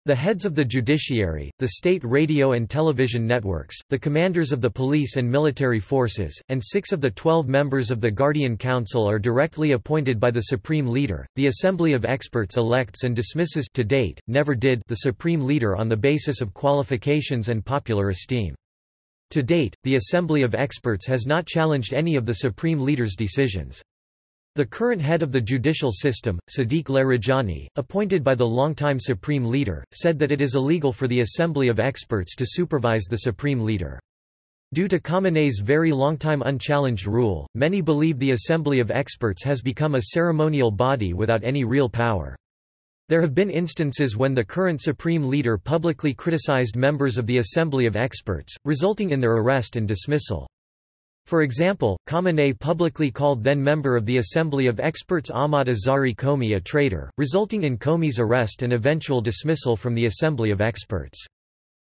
The heads of the judiciary, the state radio and television networks, the commanders of the police and military forces, and six of the twelve members of the Guardian Council are directly appointed by the Supreme Leader. The Assembly of Experts elects and dismisses to date, never did the Supreme Leader on the basis of qualifications and popular esteem. To date, the Assembly of Experts has not challenged any of the Supreme Leader's decisions. The current head of the judicial system, Sadiq Larijani, appointed by the longtime Supreme Leader, said that it is illegal for the Assembly of Experts to supervise the Supreme Leader. Due to Khamenei's very long-time unchallenged rule, many believe the Assembly of Experts has become a ceremonial body without any real power. There have been instances when the current Supreme Leader publicly criticized members of the Assembly of Experts, resulting in their arrest and dismissal. For example, Khamenei publicly called then-member of the Assembly of Experts Ahmad Azari Qomi a traitor, resulting in Qomi's arrest and eventual dismissal from the Assembly of Experts.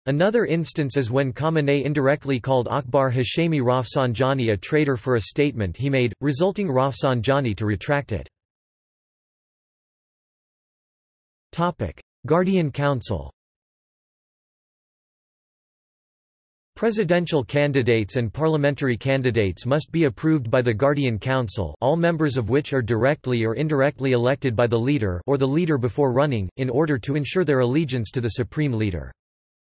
Another instance is when Khamenei indirectly called Akbar Hashemi Rafsanjani a traitor for a statement he made, resulting Rafsanjani to retract it. Guardian Council Presidential candidates and parliamentary candidates must be approved by the Guardian Council all members of which are directly or indirectly elected by the leader or the leader before running, in order to ensure their allegiance to the supreme leader.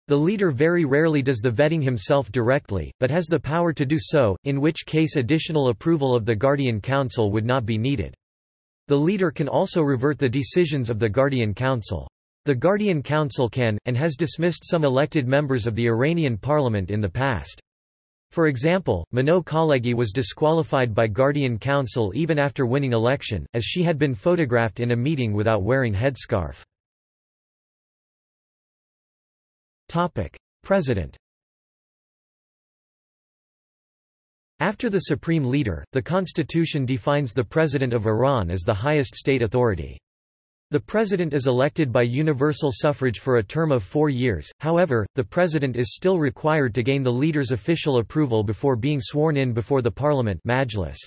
The leader very rarely does the vetting himself directly, but has the power to do so, in which case additional approval of the Guardian Council would not be needed. The leader can also revert the decisions of the Guardian Council. The Guardian Council can, and has dismissed some elected members of the Iranian parliament in the past. For example, Minoo Khaleghi was disqualified by Guardian Council even after winning election, as she had been photographed in a meeting without wearing headscarf. President After the Supreme Leader, the Constitution defines the President of Iran as the highest state authority. The president is elected by universal suffrage for a term of four years, however, the president is still required to gain the leader's official approval before being sworn in before the parliament Majlis.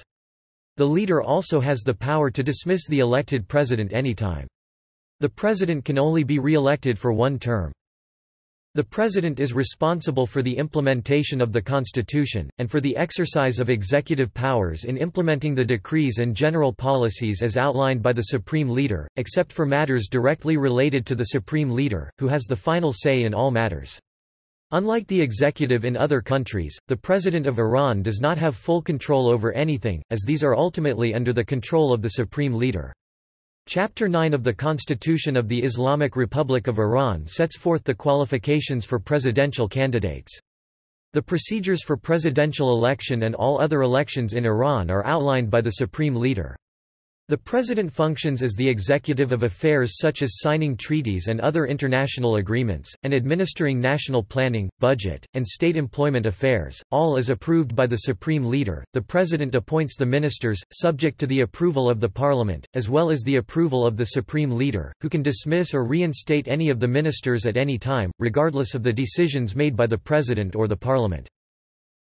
The leader also has the power to dismiss the elected president anytime. The president can only be re-elected for one term. The President is responsible for the implementation of the Constitution, and for the exercise of executive powers in implementing the decrees and general policies as outlined by the Supreme Leader, except for matters directly related to the Supreme Leader, who has the final say in all matters. Unlike the executive in other countries, the President of Iran does not have full control over anything, as these are ultimately under the control of the Supreme Leader. Chapter 9 of the Constitution of the Islamic Republic of Iran sets forth the qualifications for presidential candidates. The procedures for presidential election and all other elections in Iran are outlined by the Supreme Leader. The President functions as the executive of affairs such as signing treaties and other international agreements, and administering national planning, budget, and state employment affairs, all is approved by the Supreme Leader. The President appoints the ministers, subject to the approval of the Parliament, as well as the approval of the Supreme Leader, who can dismiss or reinstate any of the ministers at any time, regardless of the decisions made by the President or the Parliament.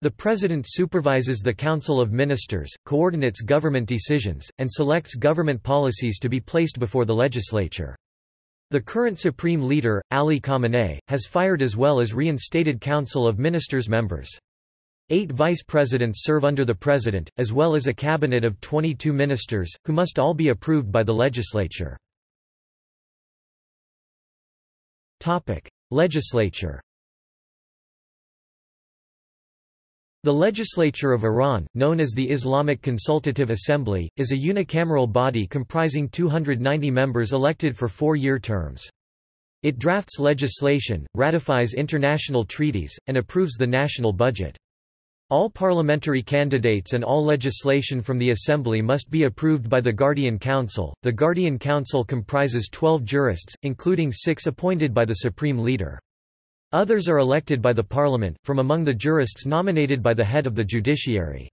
The President supervises the Council of Ministers, coordinates government decisions, and selects government policies to be placed before the legislature. The current Supreme Leader, Ali Khamenei, has fired as well as reinstated Council of Ministers members. Eight vice presidents serve under the president, as well as a cabinet of 22 ministers, who must all be approved by the legislature. Legislature The legislature of Iran, known as the Islamic Consultative Assembly, is a unicameral body comprising 290 members elected for four-year terms. It drafts legislation, ratifies international treaties, and approves the national budget. All parliamentary candidates and all legislation from the Assembly must be approved by the Guardian Council. The Guardian Council comprises 12 jurists, including six appointed by the Supreme Leader. Others are elected by the parliament, from among the jurists nominated by the head of the judiciary.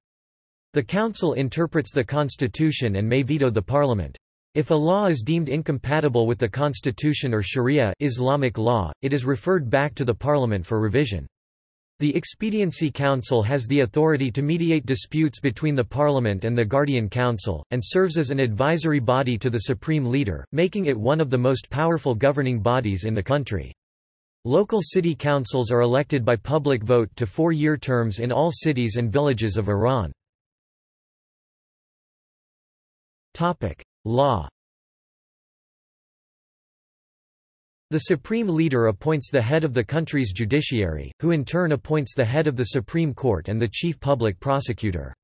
The council interprets the constitution and may veto the parliament. If a law is deemed incompatible with the constitution or sharia Islamic law, it is referred back to the parliament for revision. The Expediency Council has the authority to mediate disputes between the Parliament and the Guardian Council, and serves as an advisory body to the Supreme Leader, making it one of the most powerful governing bodies in the country. Local city councils are elected by public vote to four-year terms in all cities and villages of Iran. Law The supreme leader appoints the head of the country's judiciary, who in turn appoints the head of the Supreme Court and the chief public prosecutor.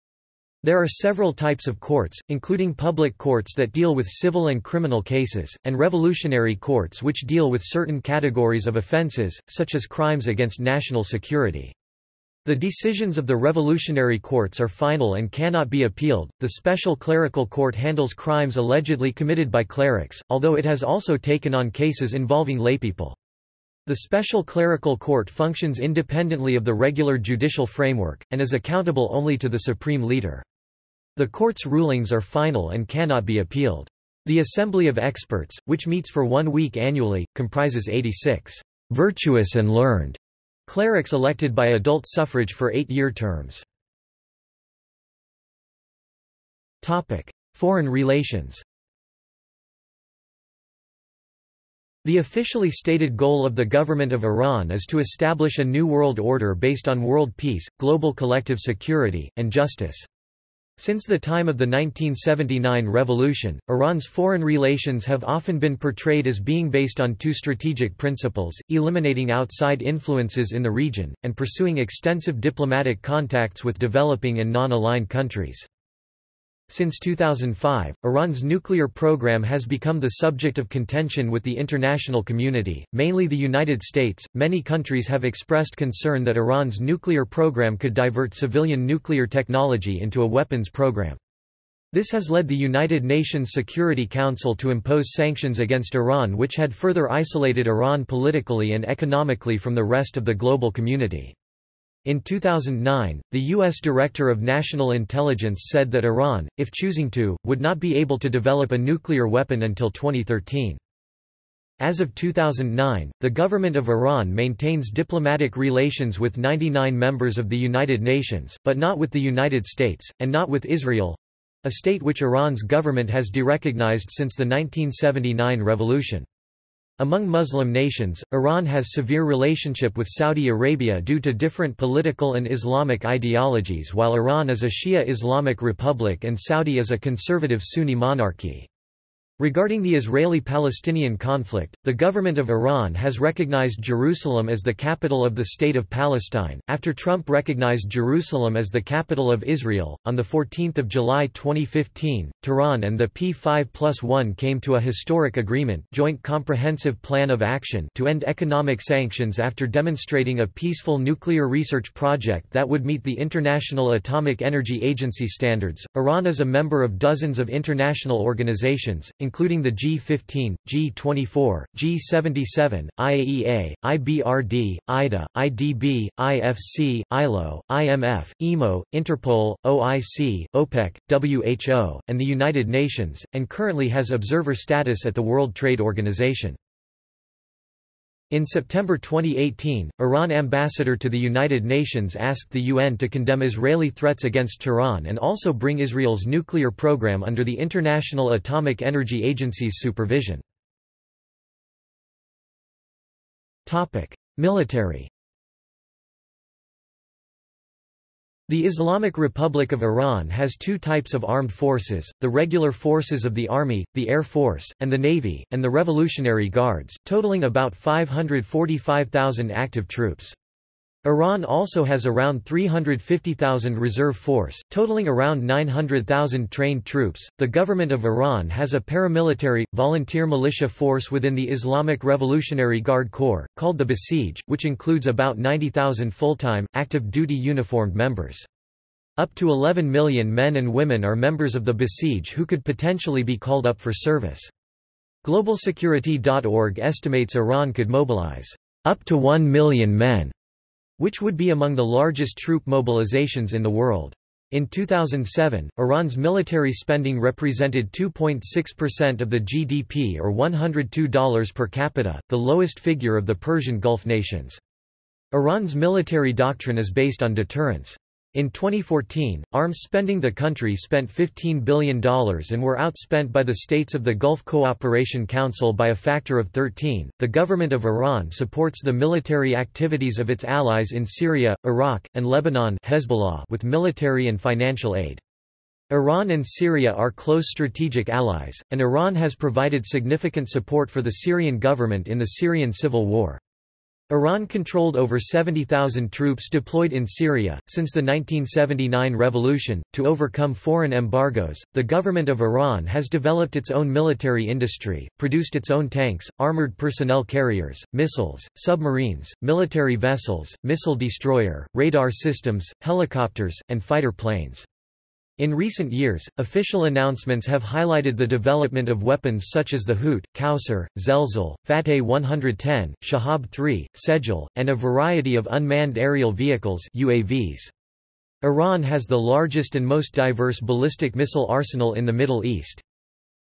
There are several types of courts, including public courts that deal with civil and criminal cases, and revolutionary courts which deal with certain categories of offenses, such as crimes against national security. The decisions of the revolutionary courts are final and cannot be appealed. The Special Clerical Court handles crimes allegedly committed by clerics, although it has also taken on cases involving laypeople. The Special Clerical Court functions independently of the regular judicial framework, and is accountable only to the Supreme Leader. The court's rulings are final and cannot be appealed. The Assembly of Experts, which meets for one week annually, comprises 86 virtuous and learned clerics elected by adult suffrage for eight-year terms. Topic: Foreign relations The officially stated goal of the government of Iran is to establish a new world order based on world peace, global collective security, and justice. Since the time of the 1979 revolution, Iran's foreign relations have often been portrayed as being based on two strategic principles, eliminating outside influences in the region, and pursuing extensive diplomatic contacts with developing and non-aligned countries. Since 2005, Iran's nuclear program has become the subject of contention with the international community, mainly the United States. Many countries have expressed concern that Iran's nuclear program could divert civilian nuclear technology into a weapons program. This has led the United Nations Security Council to impose sanctions against Iran which had further isolated Iran politically and economically from the rest of the global community. In 2009, the U.S. Director of National Intelligence said that Iran, if choosing to, would not be able to develop a nuclear weapon until 2013. As of 2009, the government of Iran maintains diplomatic relations with 99 members of the United Nations, but not with the United States, and not with Israel—a state which Iran's government has derecognized since the 1979 revolution. Among Muslim nations, Iran has severe relationship with Saudi Arabia due to different political and Islamic ideologies while Iran is a Shia Islamic republic and Saudi is a conservative Sunni monarchy. Regarding the Israeli-Palestinian conflict, the government of Iran has recognized Jerusalem as the capital of the State of Palestine, after Trump recognized Jerusalem as the capital of Israel. On 14 July 2015, Tehran and the P5 plus 1 came to a historic agreement Joint Comprehensive Plan of Action to end economic sanctions after demonstrating a peaceful nuclear research project that would meet the International Atomic Energy Agency standards. Iran is a member of dozens of international organizations, including the G15, G24, G77, IAEA, IBRD, IDA, IDB, IFC, ILO, IMF, IMO, Interpol, OIC, OPEC, WHO, and the United Nations, and currently has observer status at the World Trade Organization. In September 2018, Iran ambassador to the United Nations asked the UN to condemn Israeli threats against Tehran and also bring Israel's nuclear program under the International Atomic Energy Agency's supervision. Military The Islamic Republic of Iran has two types of armed forces, the regular forces of the Army, the Air Force, and the Navy, and the Revolutionary Guards, totaling about 545,000 active troops. Iran also has around 350,000 reserve force, totaling around 900,000 trained troops. The government of Iran has a paramilitary, volunteer militia force within the Islamic Revolutionary Guard Corps, called the Basij, which includes about 90,000 full-time, active-duty uniformed members. Up to 11 million men and women are members of the Basij who could potentially be called up for service. GlobalSecurity.org estimates Iran could mobilize up to 1 million men which would be among the largest troop mobilizations in the world. In 2007, Iran's military spending represented 2.6% of the GDP or $102 per capita, the lowest figure of the Persian Gulf nations. Iran's military doctrine is based on deterrence. In 2014, arms spending the country spent $15 billion and were outspent by the states of the Gulf Cooperation Council by a factor of 13. The government of Iran supports the military activities of its allies in Syria, Iraq, and Lebanon Hezbollah with military and financial aid. Iran and Syria are close strategic allies, and Iran has provided significant support for the Syrian government in the Syrian civil war. Iran controlled over 70,000 troops deployed in Syria. Since the 1979 revolution, to overcome foreign embargoes, the government of Iran has developed its own military industry, produced its own tanks, armored personnel carriers, missiles, submarines, military vessels, missile destroyer, radar systems, helicopters, and fighter planes. In recent years, official announcements have highlighted the development of weapons such as the Hoot, Kausar, Zelzal, Fateh 110, Shahab 3, Sejjil, and a variety of unmanned aerial vehicles UAVs. Iran has the largest and most diverse ballistic missile arsenal in the Middle East.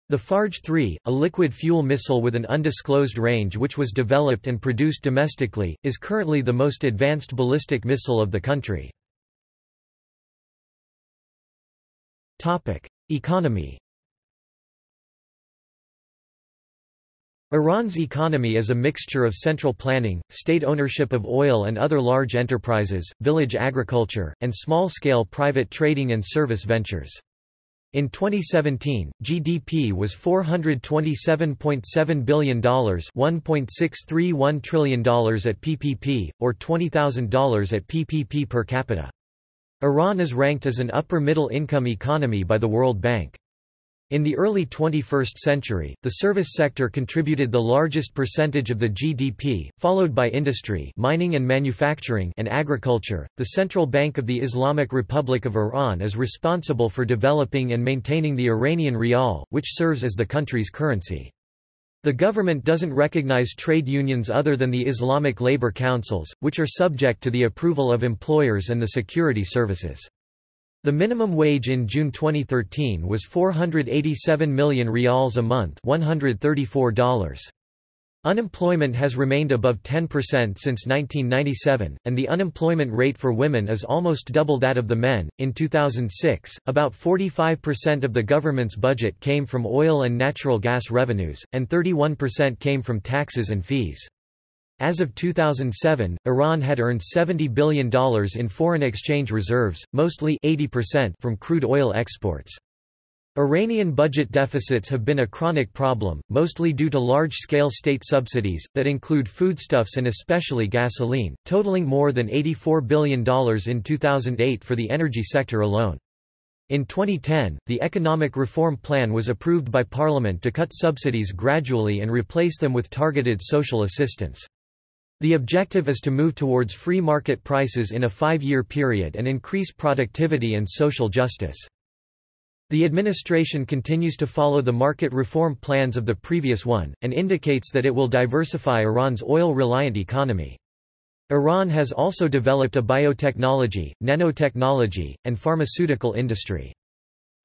The Fajr 3, a liquid fuel missile with an undisclosed range which was developed and produced domestically, is currently the most advanced ballistic missile of the country. Economy. Iran's economy is a mixture of central planning, state ownership of oil and other large enterprises, village agriculture, and small-scale private trading and service ventures. In 2017, GDP was $427.7 billion $1.631 trillion at PPP, or $20,000 at PPP per capita. Iran is ranked as an upper-middle income economy by the World Bank. In the early 21st century, the service sector contributed the largest percentage of the GDP, followed by industry, mining and manufacturing, and agriculture. The Central Bank of the Islamic Republic of Iran is responsible for developing and maintaining the Iranian rial, which serves as the country's currency. The government doesn't recognize trade unions other than the Islamic labor councils, which are subject to the approval of employers and the security services. The minimum wage in June 2013 was 487 million rials a month $134. Unemployment has remained above 10% since 1997, and the unemployment rate for women is almost double that of the men. In 2006, about 45% of the government's budget came from oil and natural gas revenues, and 31% came from taxes and fees. As of 2007, Iran had earned $70 billion in foreign exchange reserves, mostly 80% from crude oil exports. Iranian budget deficits have been a chronic problem, mostly due to large-scale state subsidies, that include foodstuffs and especially gasoline, totaling more than $84 billion in 2008 for the energy sector alone. In 2010, the Economic Reform Plan was approved by Parliament to cut subsidies gradually and replace them with targeted social assistance. The objective is to move towards free market prices in a five-year period and increase productivity and social justice. The administration continues to follow the market reform plans of the previous one, and indicates that it will diversify Iran's oil-reliant economy. Iran has also developed a biotechnology, nanotechnology, and pharmaceutical industry.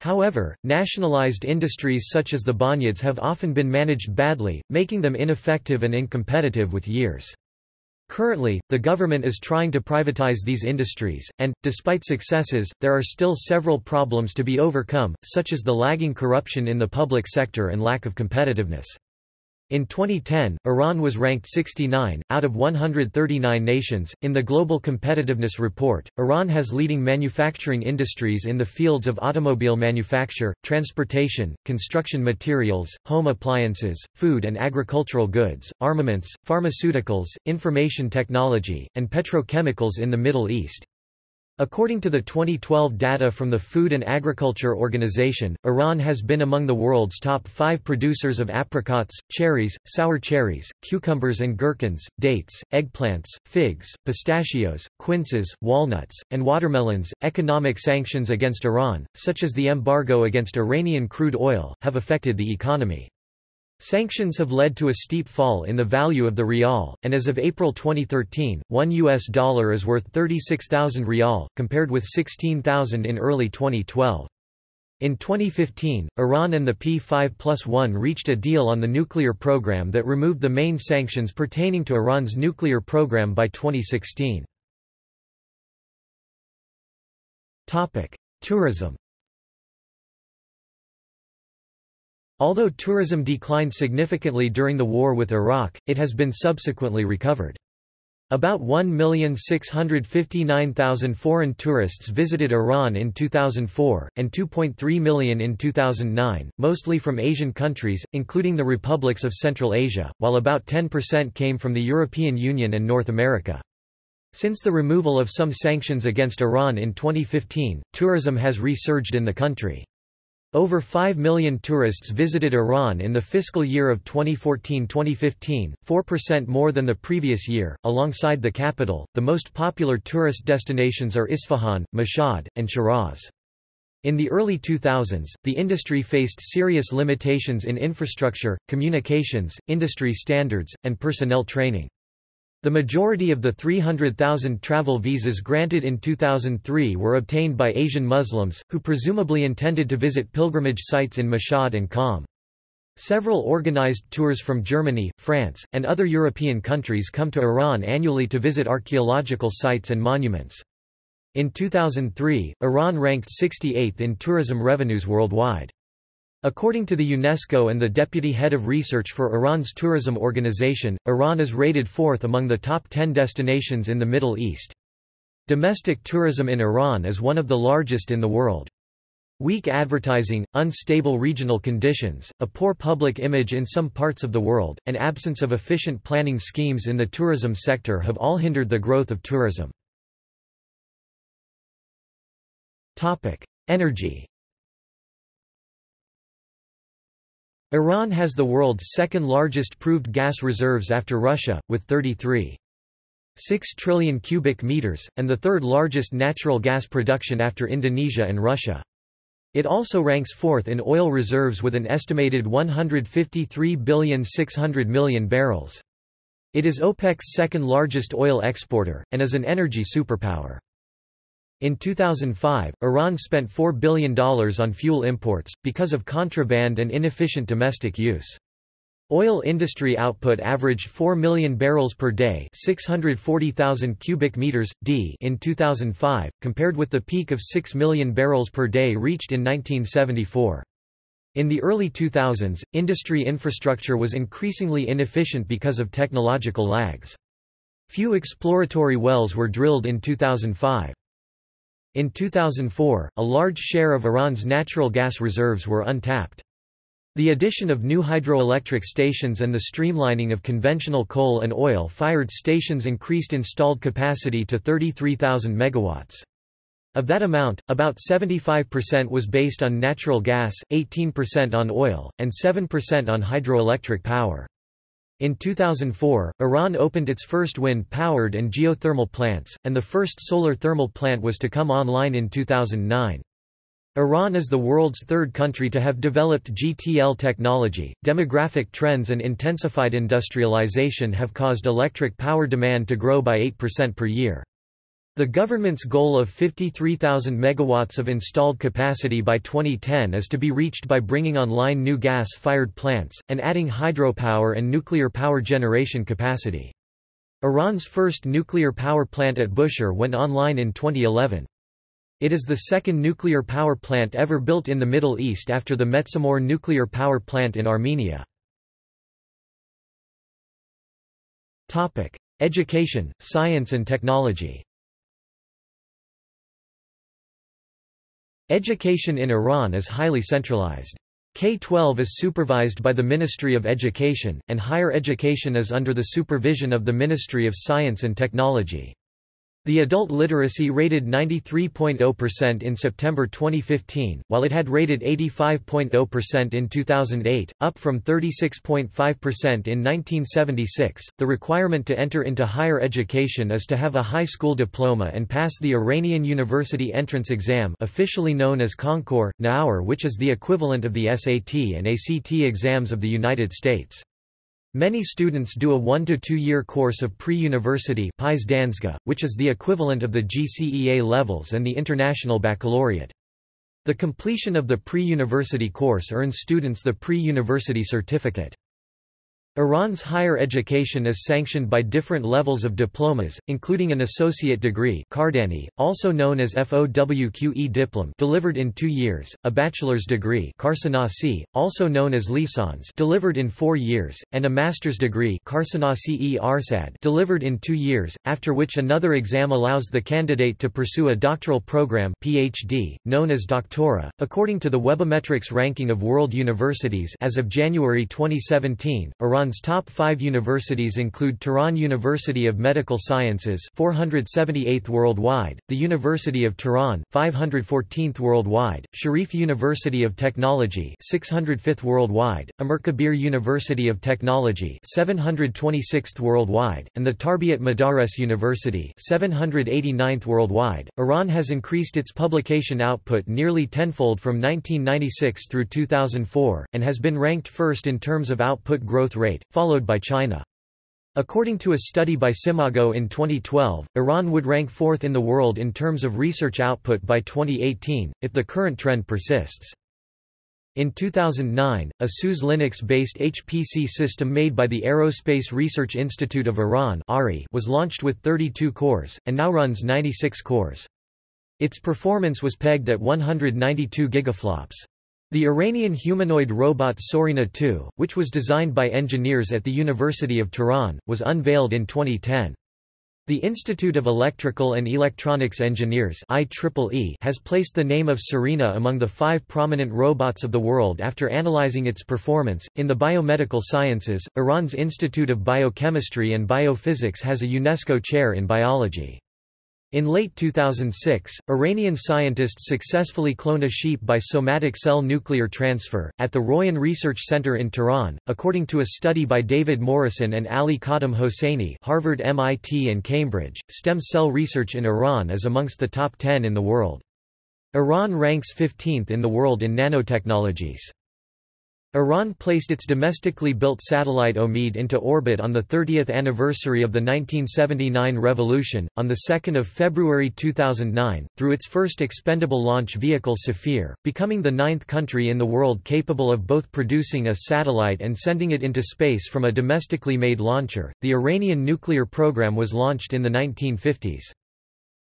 However, nationalized industries such as the bonyads have often been managed badly, making them ineffective and incompetitive with years. Currently, the government is trying to privatize these industries, and, despite successes, there are still several problems to be overcome, such as the lagging corruption in the public sector and lack of competitiveness. In 2010, Iran was ranked 69, out of 139 nations. In the Global Competitiveness Report, Iran has leading manufacturing industries in the fields of automobile manufacture, transportation, construction materials, home appliances, food and agricultural goods, armaments, pharmaceuticals, information technology, and petrochemicals in the Middle East. According to the 2012 data from the Food and Agriculture Organization, Iran has been among the world's top five producers of apricots, cherries, sour cherries, cucumbers and gherkins, dates, eggplants, figs, pistachios, quinces, walnuts, and watermelons. Economic sanctions against Iran, such as the embargo against Iranian crude oil, have affected the economy. Sanctions have led to a steep fall in the value of the rial, and as of April 2013, one US dollar is worth 36,000 rial, compared with 16,000 in early 2012. In 2015, Iran and the P5 plus 1 reached a deal on the nuclear program that removed the main sanctions pertaining to Iran's nuclear program by 2016. Tourism Although tourism declined significantly during the war with Iraq, it has been subsequently recovered. About 1,659,000 foreign tourists visited Iran in 2004, and 2.3 million in 2009, mostly from Asian countries, including the republics of Central Asia, while about 10% came from the European Union and North America. Since the removal of some sanctions against Iran in 2015, tourism has resurged in the country. Over 5 million tourists visited Iran in the fiscal year of 2014-2015, 4% more than the previous year. Alongside the capital, the most popular tourist destinations are Isfahan, Mashhad, and Shiraz. In the early 2000s, the industry faced serious limitations in infrastructure, communications, industry standards, and personnel training. The majority of the 300,000 travel visas granted in 2003 were obtained by Asian Muslims, who presumably intended to visit pilgrimage sites in Mashhad and Qom. Several organized tours from Germany, France, and other European countries come to Iran annually to visit archaeological sites and monuments. In 2003, Iran ranked 68th in tourism revenues worldwide. According to the UNESCO and the deputy head of research for Iran's tourism organization, Iran is rated fourth among the top 10 destinations in the Middle East. Domestic tourism in Iran is one of the largest in the world. Weak advertising, unstable regional conditions, a poor public image in some parts of the world, and absence of efficient planning schemes in the tourism sector have all hindered the growth of tourism. Energy Iran has the world's second largest proved gas reserves after Russia, with 33.6 trillion cubic meters, and the third largest natural gas production after Indonesia and Russia. It also ranks fourth in oil reserves with an estimated 153 billion 600 million barrels. It is OPEC's second largest oil exporter, and is an energy superpower. In 2005, Iran spent $4 billion on fuel imports, because of contraband and inefficient domestic use. Oil industry output averaged 4 million barrels per day 640,000 cubic meters, d in 2005, compared with the peak of 6 million barrels per day reached in 1974. In the early 2000s, industry infrastructure was increasingly inefficient because of technological lags. Few exploratory wells were drilled in 2005. In 2004, a large share of Iran's natural gas reserves were untapped. The addition of new hydroelectric stations and the streamlining of conventional coal and oil-fired stations increased installed capacity to 33,000 megawatts. Of that amount, about 75% was based on natural gas, 18% on oil, and 7% on hydroelectric power. In 2004, Iran opened its first wind-powered and geothermal plants, and the first solar thermal plant was to come online in 2009. Iran is the world's third country to have developed GTL technology. Demographic trends and intensified industrialization have caused electric power demand to grow by 8% per year. The government's goal of 53,000 megawatts of installed capacity by 2010 is to be reached by bringing online new gas-fired plants, and adding hydropower and nuclear power generation capacity. Iran's first nuclear power plant at Bushehr went online in 2011. It is the second nuclear power plant ever built in the Middle East after the Metsamor nuclear power plant in Armenia. Education, science and technology Education in Iran is highly centralized. K-12 is supervised by the Ministry of Education, and higher education is under the supervision of the Ministry of Science and Technology. The adult literacy rated 93.0% in September 2015, while it had rated 85.0% in 2008, up from 36.5% in 1976. The requirement to enter into higher education is to have a high school diploma and pass the Iranian University Entrance Exam, officially known as Concours, Naour, which is the equivalent of the SAT and ACT exams of the United States. Many students do a one- to two-year course of pre-university which is the equivalent of the GCE A levels and the International Baccalaureate. The completion of the pre-university course earns students the pre-university certificate. Iran's higher education is sanctioned by different levels of diplomas, including an associate degree Kardani, also known as FOWQE diplom delivered in two years, a bachelor's degree Karshenasi, also known as lisans delivered in four years, and a master's degree Karshenasi Arshad delivered in two years, after which another exam allows the candidate to pursue a doctoral program PhD, known as doctora. According to the Webometrics ranking of world universities as of January 2017, Iran Iran's top five universities include Tehran University of Medical Sciences 478th worldwide, the University of Tehran 514th worldwide, Sharif University of Technology 605th worldwide, Amirkabir University of Technology 726th worldwide, and the Tarbiat Modares University 789th worldwide. Iran has increased its publication output nearly tenfold from 1996 through 2004, and has been ranked first in terms of output growth rate rate, followed by China. According to a study by SCImago in 2012, Iran would rank fourth in the world in terms of research output by 2018, if the current trend persists. In 2009, a SUSE Linux-based HPC system made by the Aerospace Research Institute of Iran was launched with 32 cores, and now runs 96 cores. Its performance was pegged at 192 gigaflops. The Iranian humanoid robot Surena 2, which was designed by engineers at the University of Tehran, was unveiled in 2010. The Institute of Electrical and Electronics Engineers IEEE has placed the name of Surena among the five prominent robots of the world after analyzing its performance. In the biomedical sciences, Iran's Institute of Biochemistry and Biophysics has a UNESCO chair in biology. In late 2006, Iranian scientists successfully cloned a sheep by somatic cell nuclear transfer, at the Royan Research Center in Tehran, according to a study by David Morrison and Ali Khademhosseini Harvard MIT and Cambridge. Stem cell research in Iran is amongst the top 10 in the world. Iran ranks 15th in the world in nanotechnologies. Iran placed its domestically built satellite Omid into orbit on the 30th anniversary of the 1979 revolution, on 2 February 2009, through its first expendable launch vehicle Safir, becoming the ninth country in the world capable of both producing a satellite and sending it into space from a domestically made launcher. The Iranian nuclear program was launched in the 1950s.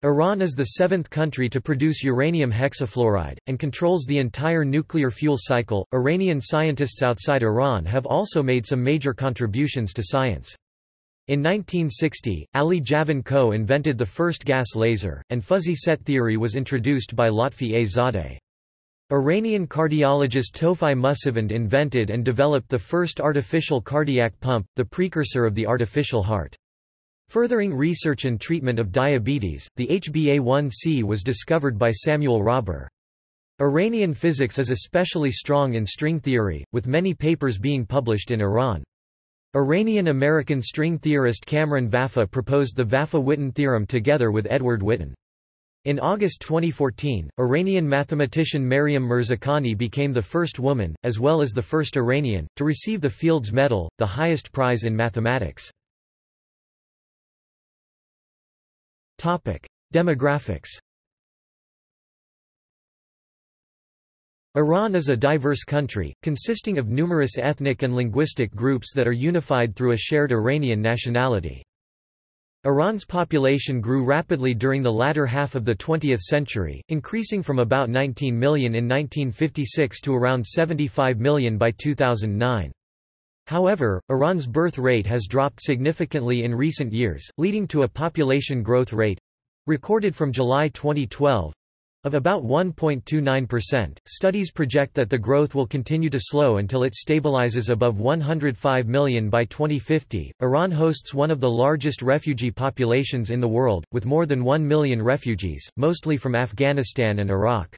Iran is the seventh country to produce uranium hexafluoride, and controls the entire nuclear fuel cycle. Iranian scientists outside Iran have also made some major contributions to science. In 1960, Ali Javan co-invented the first gas laser, and fuzzy set theory was introduced by Lotfi A. Zadeh. Iranian cardiologist Tofy Mussivand invented and developed the first artificial cardiac pump, the precursor of the artificial heart. Furthering research and treatment of diabetes, the HbA1c was discovered by Samuel Rahbar. Iranian physics is especially strong in string theory, with many papers being published in Iran. Iranian-American string theorist Cameron Vafa proposed the Vafa-Witten theorem together with Edward Witten. In August 2014, Iranian mathematician Maryam Mirzakhani became the first woman, as well as the first Iranian, to receive the Fields Medal, the highest prize in mathematics. Demographics Iran is a diverse country, consisting of numerous ethnic and linguistic groups that are unified through a shared Iranian nationality. Iran's population grew rapidly during the latter half of the 20th century, increasing from about 19 million in 1956 to around 75 million by 2009. However, Iran's birth rate has dropped significantly in recent years, leading to a population growth rate—recorded from July 2012, of about 1.29%, studies project that the growth will continue to slow until it stabilizes above 105 million by 2050. Iran hosts one of the largest refugee populations in the world, with more than 1 million refugees, mostly from Afghanistan and Iraq.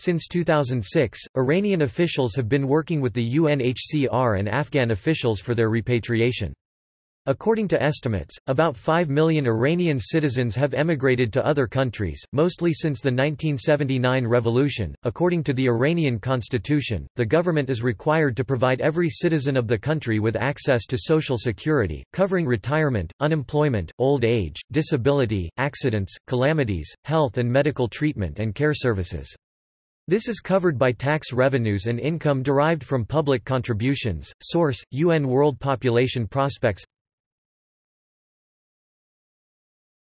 Since 2006, Iranian officials have been working with the UNHCR and Afghan officials for their repatriation. According to estimates, about 5 million Iranian citizens have emigrated to other countries, mostly since the 1979 revolution. According to the Iranian constitution, the government is required to provide every citizen of the country with access to social security, covering retirement, unemployment, old age, disability, accidents, calamities, health and medical treatment and care services. This is covered by tax revenues and income derived from public contributions. Source: UN World Population Prospects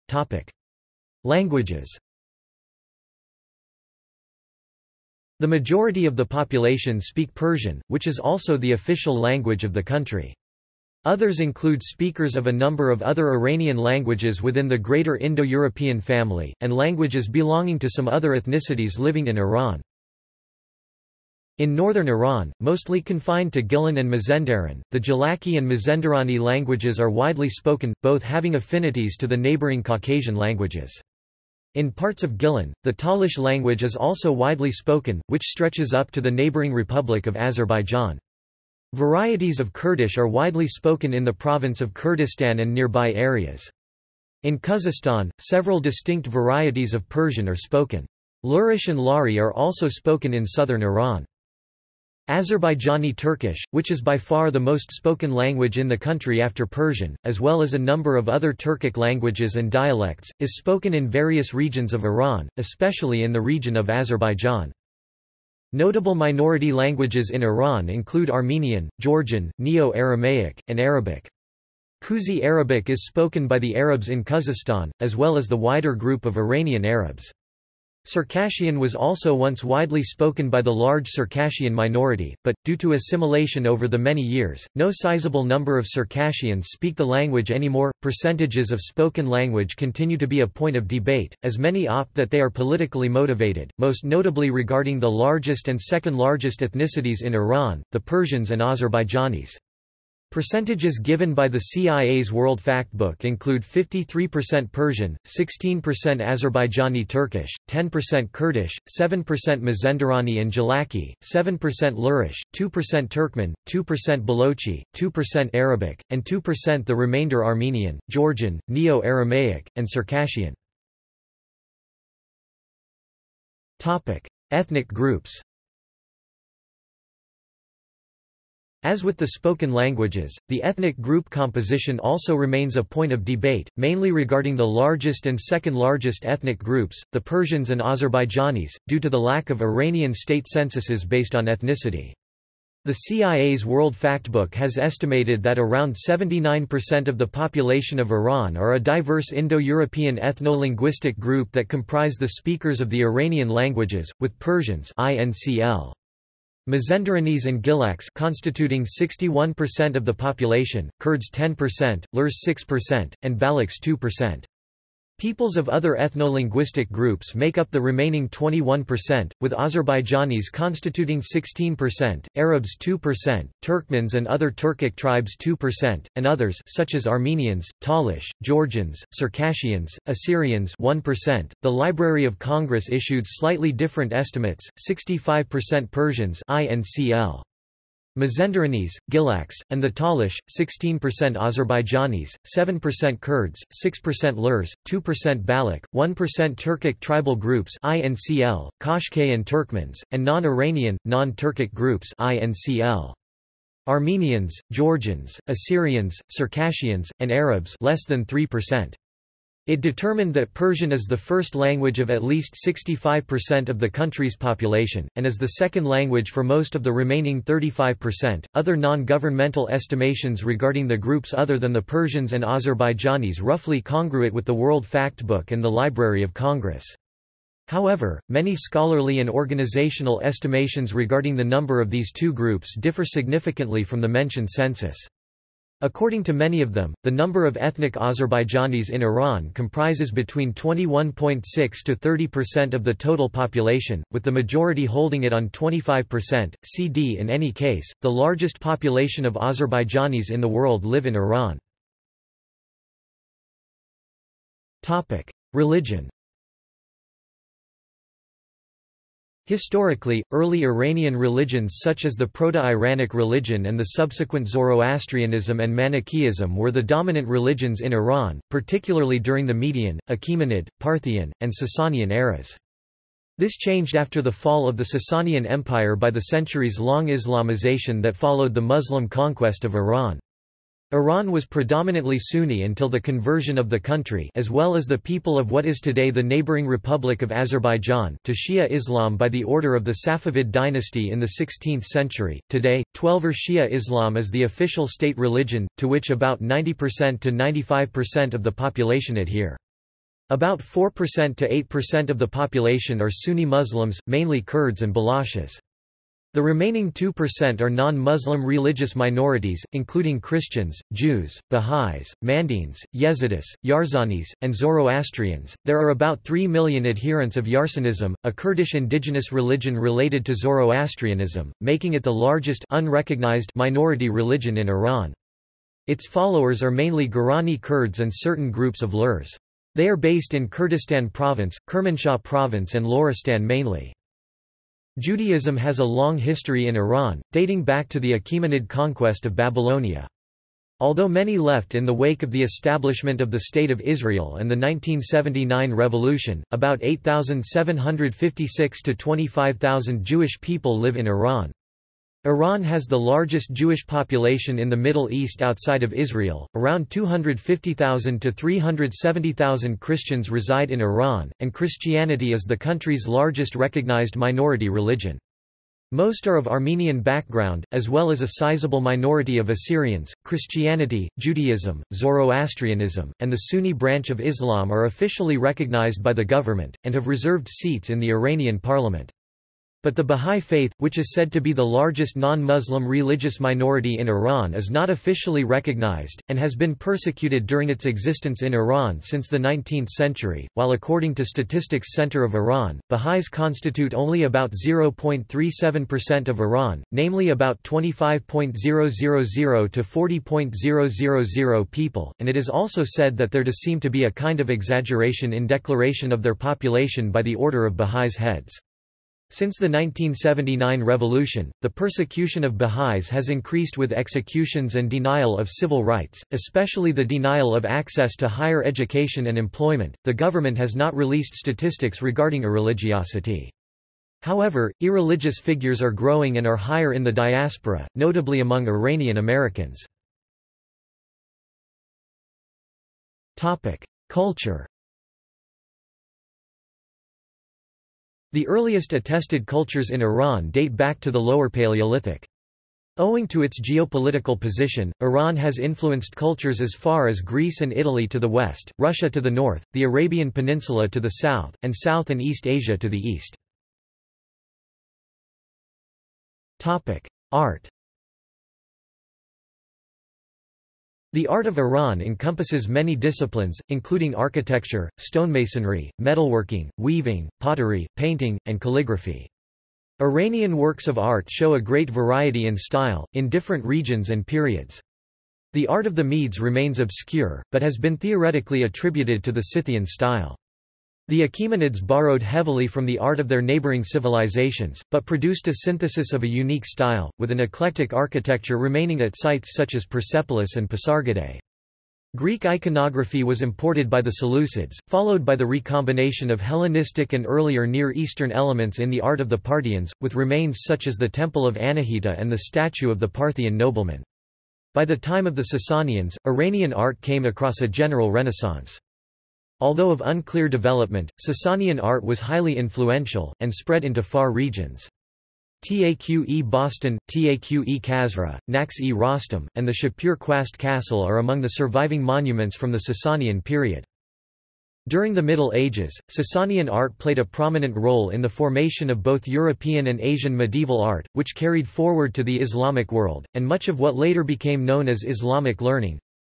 Topic. Languages The majority of the population speak Persian, which is also the official language of the country. Others include speakers of a number of other Iranian languages within the Greater Indo-European family, and languages belonging to some other ethnicities living in Iran. In northern Iran, mostly confined to Gilan and Mazandaran, the Gilaki and Mazandarani languages are widely spoken, both having affinities to the neighboring Caucasian languages. In parts of Gilan, the Talish language is also widely spoken, which stretches up to the neighboring Republic of Azerbaijan. Varieties of Kurdish are widely spoken in the province of Kurdistan and nearby areas. In Khuzestan, several distinct varieties of Persian are spoken. Lurish and Lari are also spoken in southern Iran. Azerbaijani Turkish, which is by far the most spoken language in the country after Persian, as well as a number of other Turkic languages and dialects, is spoken in various regions of Iran, especially in the region of Azerbaijan. Notable minority languages in Iran include Armenian, Georgian, Neo-Aramaic, and Arabic. Khuzi Arabic is spoken by the Arabs in Khuzestan, as well as the wider group of Iranian Arabs. Circassian was also once widely spoken by the large Circassian minority, but, due to assimilation over the many years, no sizable number of Circassians speak the language anymore. Percentages of spoken language continue to be a point of debate, as many opt that they are politically motivated, most notably regarding the largest and second largest ethnicities in Iran, the Persians and Azerbaijanis. Percentages given by the CIA's World Factbook include 53% Persian, 16% Azerbaijani Turkish, 10% Kurdish, 7% Mazandarani and Gilaki, 7% Lurish, 2% Turkmen, 2% Balochi, 2% Arabic, and 2% the remainder Armenian, Georgian, Neo-Aramaic, and Circassian. Ethnic groups As with the spoken languages, the ethnic group composition also remains a point of debate, mainly regarding the largest and second largest ethnic groups, the Persians and Azerbaijanis, due to the lack of Iranian state censuses based on ethnicity. The CIA's World Factbook has estimated that around 79% of the population of Iran are a diverse Indo-European ethno-linguistic group that comprise the speakers of the Iranian languages, with Persians INCL. Mazandarans and Gilaks constituting 61% of the population, Kurds 10%, Lurs 6%, and Balochs 2%. Peoples of other ethno-linguistic groups make up the remaining 21%, with Azerbaijanis constituting 16%, Arabs 2%, Turkmens and other Turkic tribes 2%, and others such as Armenians, Talish, Georgians, Circassians, Assyrians 1%. The Library of Congress issued slightly different estimates, 65% Persians INCL. Mazandarans, Gilaks, and the Talish, 16% Azerbaijanis, 7% Kurds, 6% Lurs, 2% Baloch, 1% Turkic tribal groups INCL, Qashqai and Turkmens, and non-Iranian, non-Turkic groups INCL. Armenians, Georgians, Assyrians, Circassians, and Arabs less than 3%. It determined that Persian is the first language of at least 65% of the country's population, and is the second language for most of the remaining 35%. Other non governmental estimations regarding the groups other than the Persians and Azerbaijanis roughly congruent with the World Factbook and the Library of Congress. However, many scholarly and organizational estimations regarding the number of these two groups differ significantly from the mentioned census. According to many of them, the number of ethnic Azerbaijanis in Iran comprises between 21.6 to 30% of the total population, with the majority holding it on 25%. CD in any case, the largest population of Azerbaijanis in the world live in Iran. Religion Historically, early Iranian religions such as the Proto-Iranic religion and the subsequent Zoroastrianism and Manichaeism were the dominant religions in Iran, particularly during the Median, Achaemenid, Parthian, and Sasanian eras. This changed after the fall of the Sasanian Empire by the centuries-long Islamization that followed the Muslim conquest of Iran. Iran was predominantly Sunni until the conversion of the country as well as the people of what is today the neighboring Republic of Azerbaijan to Shia Islam by the order of the Safavid dynasty in the 16th century. Today, Twelver Shia Islam is the official state religion, to which about 90% to 95% of the population adhere. About 4% to 8% of the population are Sunni Muslims, mainly Kurds and Balochs. The remaining 2% are non-Muslim religious minorities, including Christians, Jews, Baha'is, Mandaeans, Yezidis, Yarsanis, and Zoroastrians. There are about 3 million adherents of Yarsanism, a Kurdish indigenous religion related to Zoroastrianism, making it the largest unrecognized minority religion in Iran. Its followers are mainly Gorani Kurds and certain groups of Lurs. They are based in Kurdistan Province, Kermanshah Province and Loristan mainly. Judaism has a long history in Iran, dating back to the Achaemenid conquest of Babylonia. Although many left in the wake of the establishment of the State of Israel and the 1979 revolution, about 8,756 to 25,000 Jewish people live in Iran. Iran has the largest Jewish population in the Middle East outside of Israel, around 250,000 to 370,000 Christians reside in Iran, and Christianity is the country's largest recognized minority religion. Most are of Armenian background, as well as a sizable minority of Assyrians. Christianity, Judaism, Zoroastrianism, and the Sunni branch of Islam are officially recognized by the government, and have reserved seats in the Iranian parliament. But the Bahá'í Faith, which is said to be the largest non-Muslim religious minority in Iran is not officially recognized, and has been persecuted during its existence in Iran since the 19th century, while according to Statistics Center of Iran, Baha'is constitute only about 0.37% of Iran, namely about 25.000 to 40.000 people, and it is also said that there does seem to be a kind of exaggeration in declaration of their population by the order of Baha'is heads. Since the 1979 revolution, the persecution of Baha'is has increased with executions and denial of civil rights, especially the denial of access to higher education and employment. The government has not released statistics regarding irreligiosity. However, irreligious figures are growing and are higher in the diaspora, notably among Iranian Americans. Culture The earliest attested cultures in Iran date back to the Lower Paleolithic. Owing to its geopolitical position, Iran has influenced cultures as far as Greece and Italy to the west, Russia to the north, the Arabian Peninsula to the south, and South and East Asia to the east. Art The art of Iran encompasses many disciplines, including architecture, stonemasonry, metalworking, weaving, pottery, painting, and calligraphy. Iranian works of art show a great variety in style, in different regions and periods. The art of the Medes remains obscure, but has been theoretically attributed to the Scythian style. The Achaemenids borrowed heavily from the art of their neighboring civilizations, but produced a synthesis of a unique style, with an eclectic architecture remaining at sites such as Persepolis and Pasargadae. Greek iconography was imported by the Seleucids, followed by the recombination of Hellenistic and earlier Near Eastern elements in the art of the Parthians, with remains such as the Temple of Anahita and the statue of the Parthian nobleman. By the time of the Sasanians, Iranian art came across a general renaissance. Although of unclear development, Sasanian art was highly influential, and spread into far regions. Taq-e Bostan, Taq-e Kasra, Naqsh-e Rostam, and the Shapur-Khwast Castle are among the surviving monuments from the Sasanian period. During the Middle Ages, Sasanian art played a prominent role in the formation of both European and Asian medieval art, which carried forward to the Islamic world, and much of what later became known as Islamic learning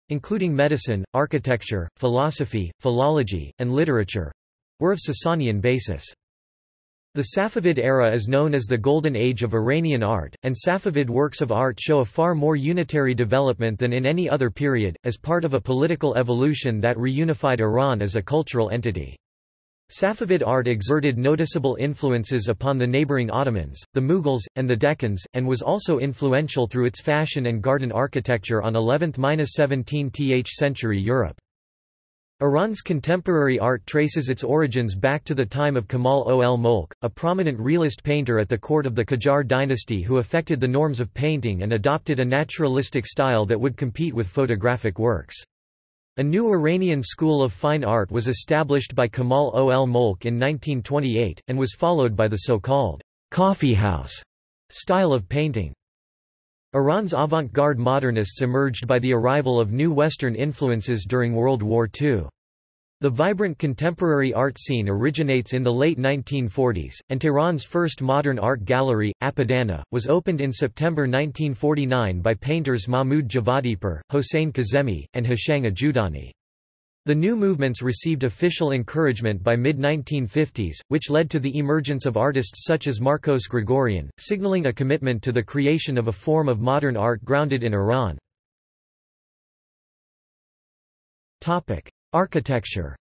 including medicine, architecture, philosophy, philology, and literature were of Sasanian basis. The Safavid era is known as the Golden Age of Iranian art, and Safavid works of art show a far more unitary development than in any other period, as part of a political evolution that reunified Iran as a cultural entity. Safavid art exerted noticeable influences upon the neighboring Ottomans, the Mughals, and the Deccans, and was also influential through its fashion and garden architecture on 11th–17th century Europe. Iran's contemporary art traces its origins back to the time of Kamal ol Molk, a prominent realist painter at the court of the Qajar dynasty who affected the norms of painting and adopted a naturalistic style that would compete with photographic works. A new Iranian school of fine art was established by Kamal ol Mulk in 1928, and was followed by the so-called coffee house style of painting. Iran's avant-garde modernists emerged by the arrival of new Western influences during World War II. The vibrant contemporary art scene originates in the late 1940s, and Tehran's first modern art gallery, Apadana, was opened in September 1949 by painters Mahmoud Javadipur, Hossein Kazemi, and Hoshang Ajudani. The new movements received official encouragement by mid-1950s, which led to the emergence of artists such as Marcos Gregorian, signaling a commitment to the creation of a form of modern art grounded in Iran. Architecture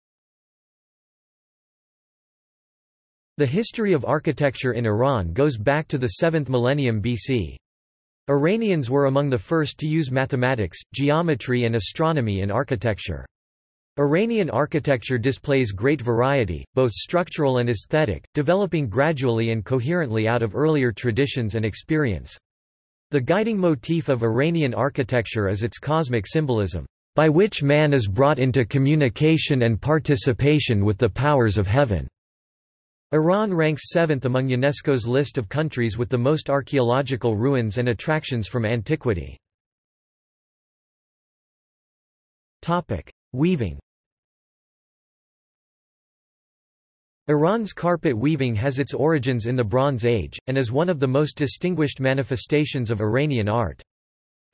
The history of architecture in Iran goes back to the 7th millennium BC. Iranians were among the first to use mathematics, geometry and astronomy in architecture. Iranian architecture displays great variety, both structural and aesthetic, developing gradually and coherently out of earlier traditions and experience. The guiding motif of Iranian architecture is its cosmic symbolism, by which man is brought into communication and participation with the powers of heaven. Iran ranks seventh among UNESCO's list of countries with the most archaeological ruins and attractions from antiquity. Weaving Iran's carpet weaving has its origins in the Bronze Age, and is one of the most distinguished manifestations of Iranian art.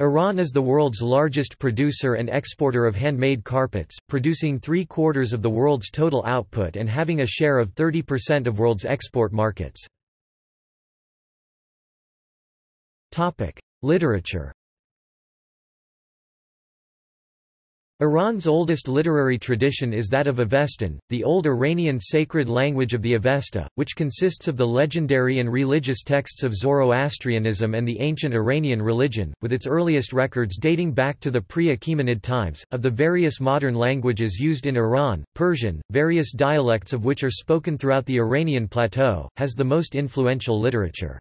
Iran is the world's largest producer and exporter of handmade carpets, producing three-quarters of the world's total output and having a share of 30% of world's export markets. Literature Iran's oldest literary tradition is that of Avestan, the old Iranian sacred language of the Avesta, which consists of the legendary and religious texts of Zoroastrianism and the ancient Iranian religion, with its earliest records dating back to the pre-Achaemenid times. Of the various modern languages used in Iran, Persian, various dialects of which are spoken throughout the Iranian plateau, has the most influential literature.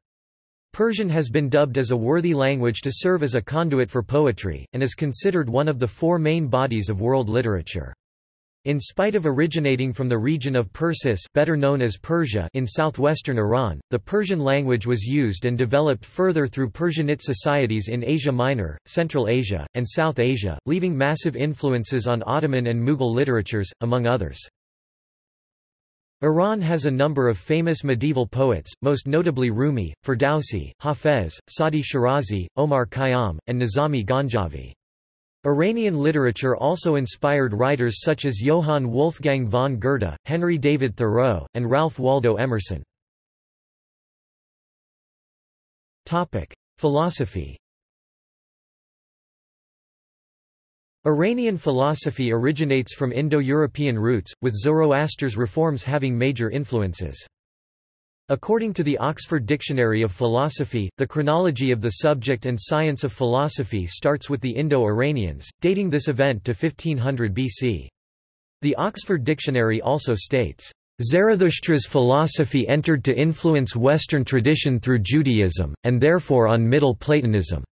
Persian has been dubbed as a worthy language to serve as a conduit for poetry, and is considered one of the four main bodies of world literature. In spite of originating from the region of Persis better known as Persia in southwestern Iran, the Persian language was used and developed further through Persianate societies in Asia Minor, Central Asia, and South Asia, leaving massive influences on Ottoman and Mughal literatures, among others. Iran has a number of famous medieval poets, most notably Rumi, Ferdowsi, Hafez, Sadi Shirazi, Omar Khayyam, and Nizami Ganjavi. Iranian literature also inspired writers such as Johann Wolfgang von Goethe, Henry David Thoreau, and Ralph Waldo Emerson. Philosophy Iranian philosophy originates from Indo-European roots, with Zoroaster's reforms having major influences. According to the Oxford Dictionary of Philosophy, the chronology of the subject and science of philosophy starts with the Indo-Iranians, dating this event to 1500 BC. The Oxford Dictionary also states, Zarathustra's philosophy entered to influence Western tradition through Judaism, and therefore on Middle Platonism.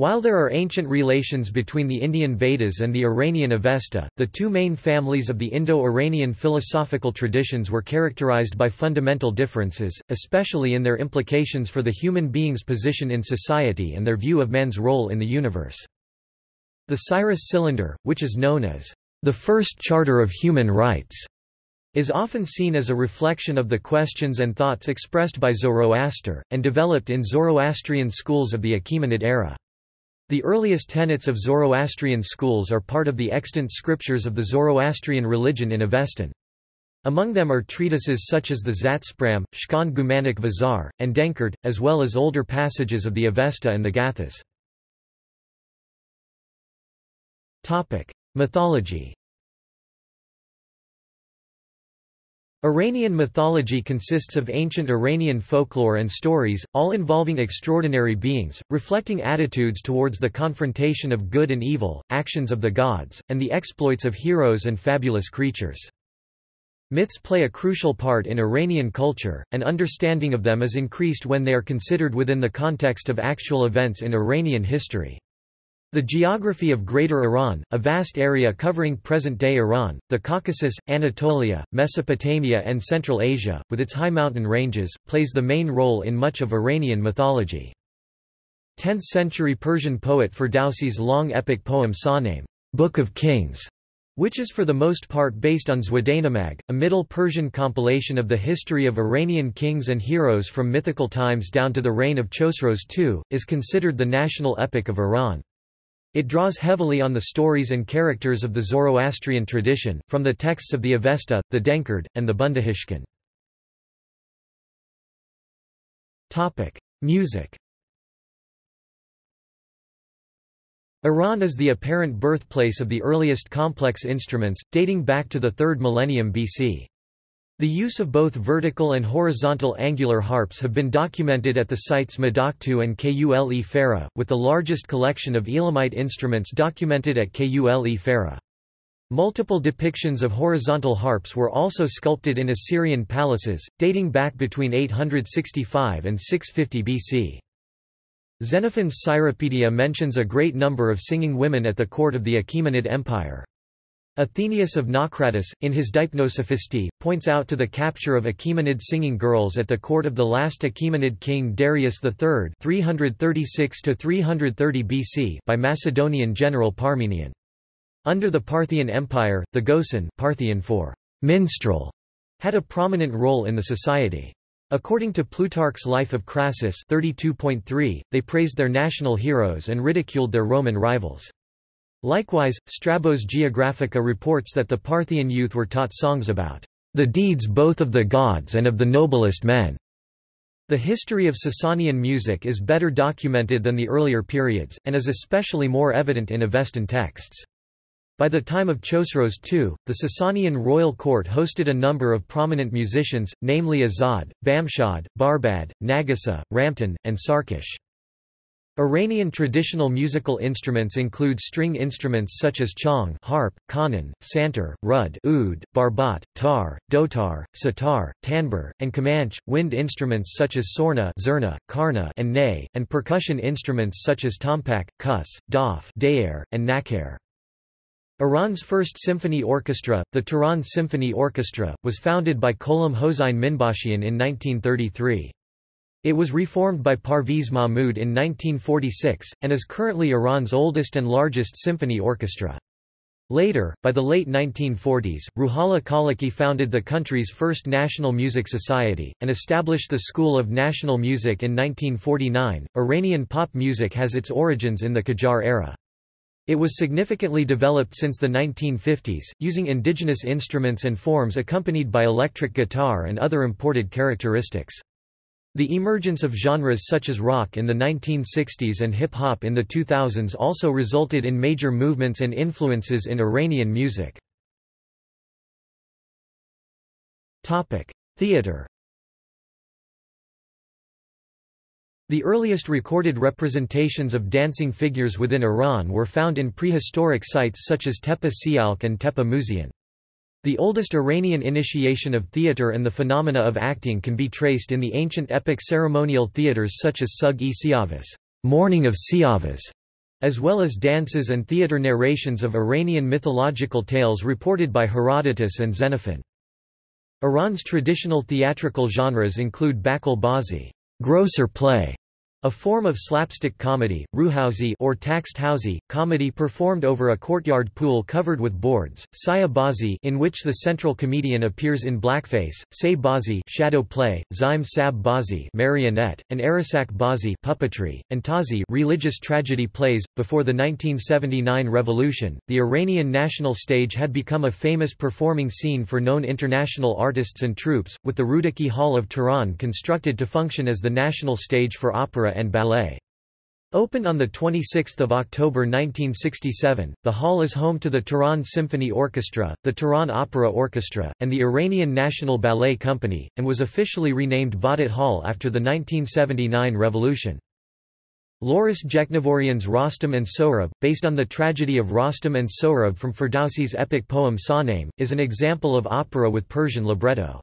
While there are ancient relations between the Indian Vedas and the Iranian Avesta, the two main families of the Indo-Iranian philosophical traditions were characterized by fundamental differences, especially in their implications for the human being's position in society and their view of man's role in the universe. The Cyrus Cylinder, which is known as the first charter of human rights, is often seen as a reflection of the questions and thoughts expressed by Zoroaster, and developed in Zoroastrian schools of the Achaemenid era. The earliest tenets of Zoroastrian schools are part of the extant scriptures of the Zoroastrian religion in Avestan. Among them are treatises such as the Zatspram, Shkand Gumanik Vizar, and Denkard, as well as older passages of the Avesta and the Gathas. Mythology Iranian mythology consists of ancient Iranian folklore and stories, all involving extraordinary beings, reflecting attitudes towards the confrontation of good and evil, actions of the gods, and the exploits of heroes and fabulous creatures. Myths play a crucial part in Iranian culture, and understanding of them is increased when they are considered within the context of actual events in Iranian history. The geography of Greater Iran, a vast area covering present-day Iran, the Caucasus, Anatolia, Mesopotamia and Central Asia, with its high mountain ranges, plays the main role in much of Iranian mythology. 10th-century Persian poet Ferdowsi's long epic poem Shahnameh Book of Kings, which is for the most part based on Zwandanamag, a Middle Persian compilation of the history of Iranian kings and heroes from mythical times down to the reign of Chosroes II, is considered the national epic of Iran. It draws heavily on the stories and characters of the Zoroastrian tradition, from the texts of the Avesta, the Denkard, and the Bundahishn. Music Iran is the apparent birthplace of the earliest complex instruments, dating back to the 3rd millennium BC. The use of both vertical and horizontal angular harps have been documented at the sites Madaktu and Kule Farah, with the largest collection of Elamite instruments documented at Kule Farah. Multiple depictions of horizontal harps were also sculpted in Assyrian palaces, dating back between 865 and 650 BC. Xenophon's Cyropaedia mentions a great number of singing women at the court of the Achaemenid Empire. Athenaeus of Naucratis, in his Deipnosophistae, points out to the capture of Achaemenid singing girls at the court of the last Achaemenid king Darius III 336 BC by Macedonian general Parmenion. Under the Parthian Empire, the Gosan Parthian for minstrel had a prominent role in the society. According to Plutarch's Life of Crassus 32.3, they praised their national heroes and ridiculed their Roman rivals. Likewise, Strabo's Geographica reports that the Parthian youth were taught songs about the deeds both of the gods and of the noblest men. The history of Sasanian music is better documented than the earlier periods, and is especially more evident in Avestan texts. By the time of Chosroes II, the Sasanian royal court hosted a number of prominent musicians, namely Azad, Bamshad, Barbad, Nagisa, Ramtin, and Sarkash. Iranian traditional musical instruments include string instruments such as chang harp, qanun, santur, rud oud, barbat, tar, dotar, setar, tanbur, and kamanch, wind instruments such as sorna zurna, karna, and ney, and percussion instruments such as tompak, kus, daf dayer, and nakher. Iran's first symphony orchestra, the Tehran Symphony Orchestra, was founded by Gholam Hossein Minbashian in 1933. It was reformed by Parviz Mahmud in 1946, and is currently Iran's oldest and largest symphony orchestra. Later, by the late 1940s, Ruhollah Khaleghi founded the country's first national music society, and established the School of National Music in 1949. Iranian pop music has its origins in the Qajar era. It was significantly developed since the 1950s, using indigenous instruments and forms accompanied by electric guitar and other imported characteristics. The emergence of genres such as rock in the 1960s and hip-hop in the 2000s also resulted in major movements and influences in Iranian music. Theatre The earliest recorded representations of dancing figures within Iran were found in prehistoric sites such as Tepe Sialk and Tepe Mousiyan. The oldest Iranian initiation of theatre and the phenomena of acting can be traced in the ancient epic ceremonial theatres such as Sug-e Siavas Morning of Siavas", as well as dances and theatre narrations of Iranian mythological tales reported by Herodotus and Xenophon. Iran's traditional theatrical genres include bakal bazi grosser play, a form of slapstick comedy, ruhousi or takht-howzi, comedy performed over a courtyard pool covered with boards, saya bazi in which the central comedian appears in blackface, say bazi shadow play, zime sab bazi marionette, and arusak bazi puppetry, and tazi religious tragedy plays. Before the 1979 revolution, the Iranian national stage had become a famous performing scene for known international artists and troupes, with the Rudaki Hall of Tehran constructed to function as the national stage for opera and ballet. Opened on 26 October 1967, the hall is home to the Tehran Symphony Orchestra, the Tehran Opera Orchestra, and the Iranian National Ballet Company, and was officially renamed Vahdat Hall after the 1979 revolution. Loris Tjeknavorian's Rostam and Sohrab, based on the tragedy of Rostam and Sohrab from Ferdowsi's epic poem Shahnameh, is an example of opera with Persian libretto.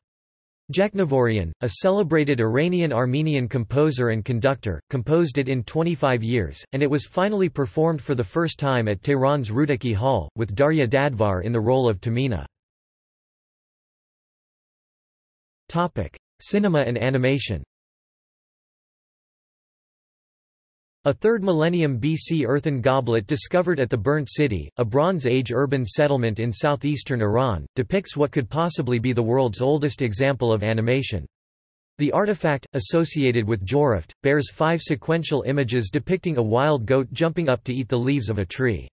Tjeknavorian, a celebrated Iranian-Armenian composer and conductor, composed it in 25 years, and it was finally performed for the first time at Tehran's Rudaki Hall, with Darya Dadvar in the role of Tahmina. Cinema and animation A 3rd millennium BC earthen goblet discovered at the Burnt City, a Bronze Age urban settlement in southeastern Iran, depicts what could possibly be the world's oldest example of animation. The artifact, associated with Jiroft, bears five sequential images depicting a wild goat jumping up to eat the leaves of a tree.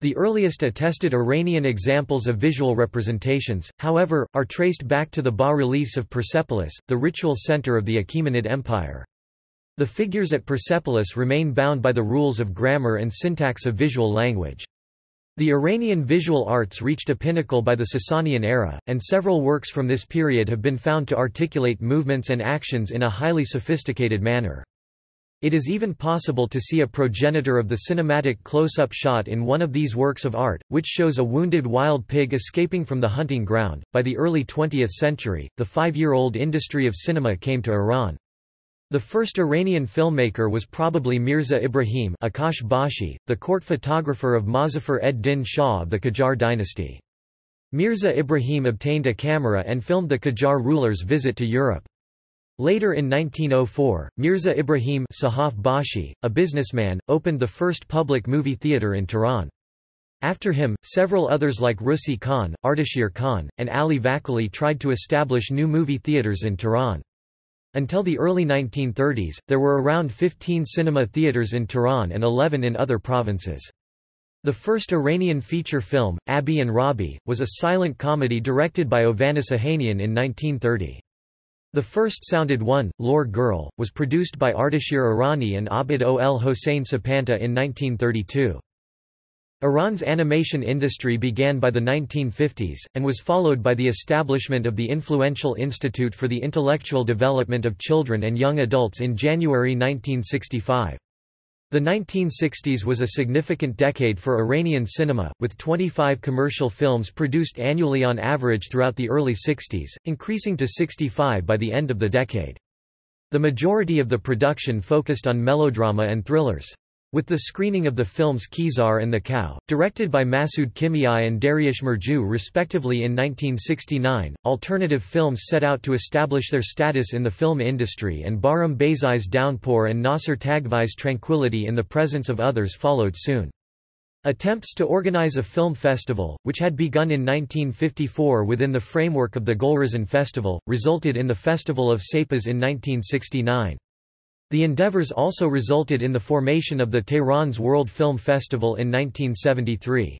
The earliest attested Iranian examples of visual representations, however, are traced back to the bas-reliefs of Persepolis, the ritual center of the Achaemenid Empire. The figures at Persepolis remain bound by the rules of grammar and syntax of visual language. The Iranian visual arts reached a pinnacle by the Sasanian era, and several works from this period have been found to articulate movements and actions in a highly sophisticated manner. It is even possible to see a progenitor of the cinematic close-up shot in one of these works of art, which shows a wounded wild pig escaping from the hunting ground. By the early 20th century, the five-year-old industry of cinema came to Iran. The first Iranian filmmaker was probably Mirza Ibrahim Akkas Bashi, the court photographer of Mozaffar ed-Din Shah of the Qajar dynasty. Mirza Ibrahim obtained a camera and filmed the Qajar ruler's visit to Europe. Later in 1904, Mirza Ibrahim Sahaf Bashi, a businessman, opened the first public movie theatre in Tehran. After him, several others like Rusi Khan, Ardashir Khan, and Ali Vakili tried to establish new movie theatres in Tehran. Until the early 1930s, there were around 15 cinema theaters in Tehran and 11 in other provinces. The first Iranian feature film, Abi and Rabi, was a silent comedy directed by Ovanes Ohanian in 1930. The first sounded one, Lore Girl, was produced by Ardashir Irani and Abdolhossein Sepanta in 1932. Iran's animation industry began by the 1950s, and was followed by the establishment of the influential Institute for the Intellectual Development of Children and Young Adults in January 1965. The 1960s was a significant decade for Iranian cinema, with 25 commercial films produced annually on average throughout the early 60s, increasing to 65 by the end of the decade. The majority of the production focused on melodrama and thrillers. With the screening of the films Qeysar and the Cow, directed by Masoud Kimiai and Dariush Mehrjui respectively in 1969, alternative films set out to establish their status in the film industry and Bahram Beyzai's Downpour and Nasser Taghvai's Tranquility in the Presence of Others followed soon. Attempts to organize a film festival, which had begun in 1954 within the framework of the Golrizan Festival, resulted in the Festival of Sepas in 1969. The endeavors also resulted in the formation of the Tehran's World Film Festival in 1973.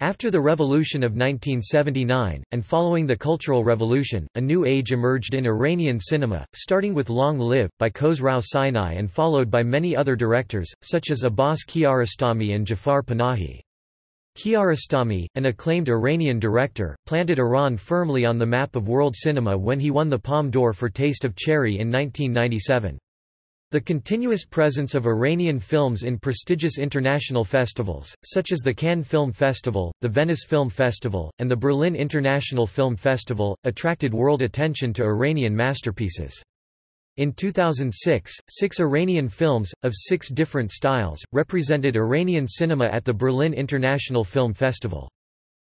After the Revolution of 1979, and following the Cultural Revolution, a new age emerged in Iranian cinema, starting with Long Live, by Khosrau Sinai and followed by many other directors, such as Abbas Kiarostami and Jafar Panahi. Kiarostami, an acclaimed Iranian director, planted Iran firmly on the map of world cinema when he won the Palme d'Or for Taste of Cherry in 1997. The continuous presence of Iranian films in prestigious international festivals, such as the Cannes Film Festival, the Venice Film Festival, and the Berlin International Film Festival, attracted world attention to Iranian masterpieces. In 2006, six Iranian films, of six different styles, represented Iranian cinema at the Berlin International Film Festival.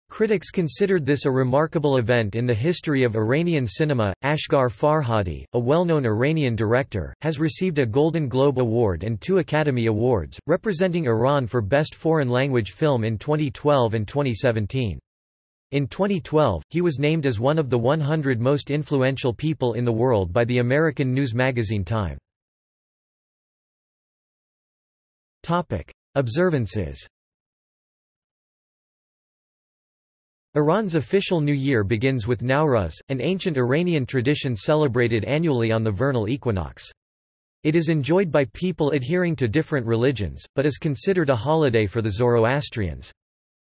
Critics considered this a remarkable event in the history of Iranian cinema. Asghar Farhadi, a well known Iranian director, has received a Golden Globe Award and two Academy Awards, representing Iran for Best Foreign Language Film in 2012 and 2017. In 2012, he was named as one of the 100 most influential people in the world by the American news magazine Time. Observances Iran's official New Year begins with Nowruz, an ancient Iranian tradition celebrated annually on the vernal equinox. It is enjoyed by people adhering to different religions, but is considered a holiday for the Zoroastrians.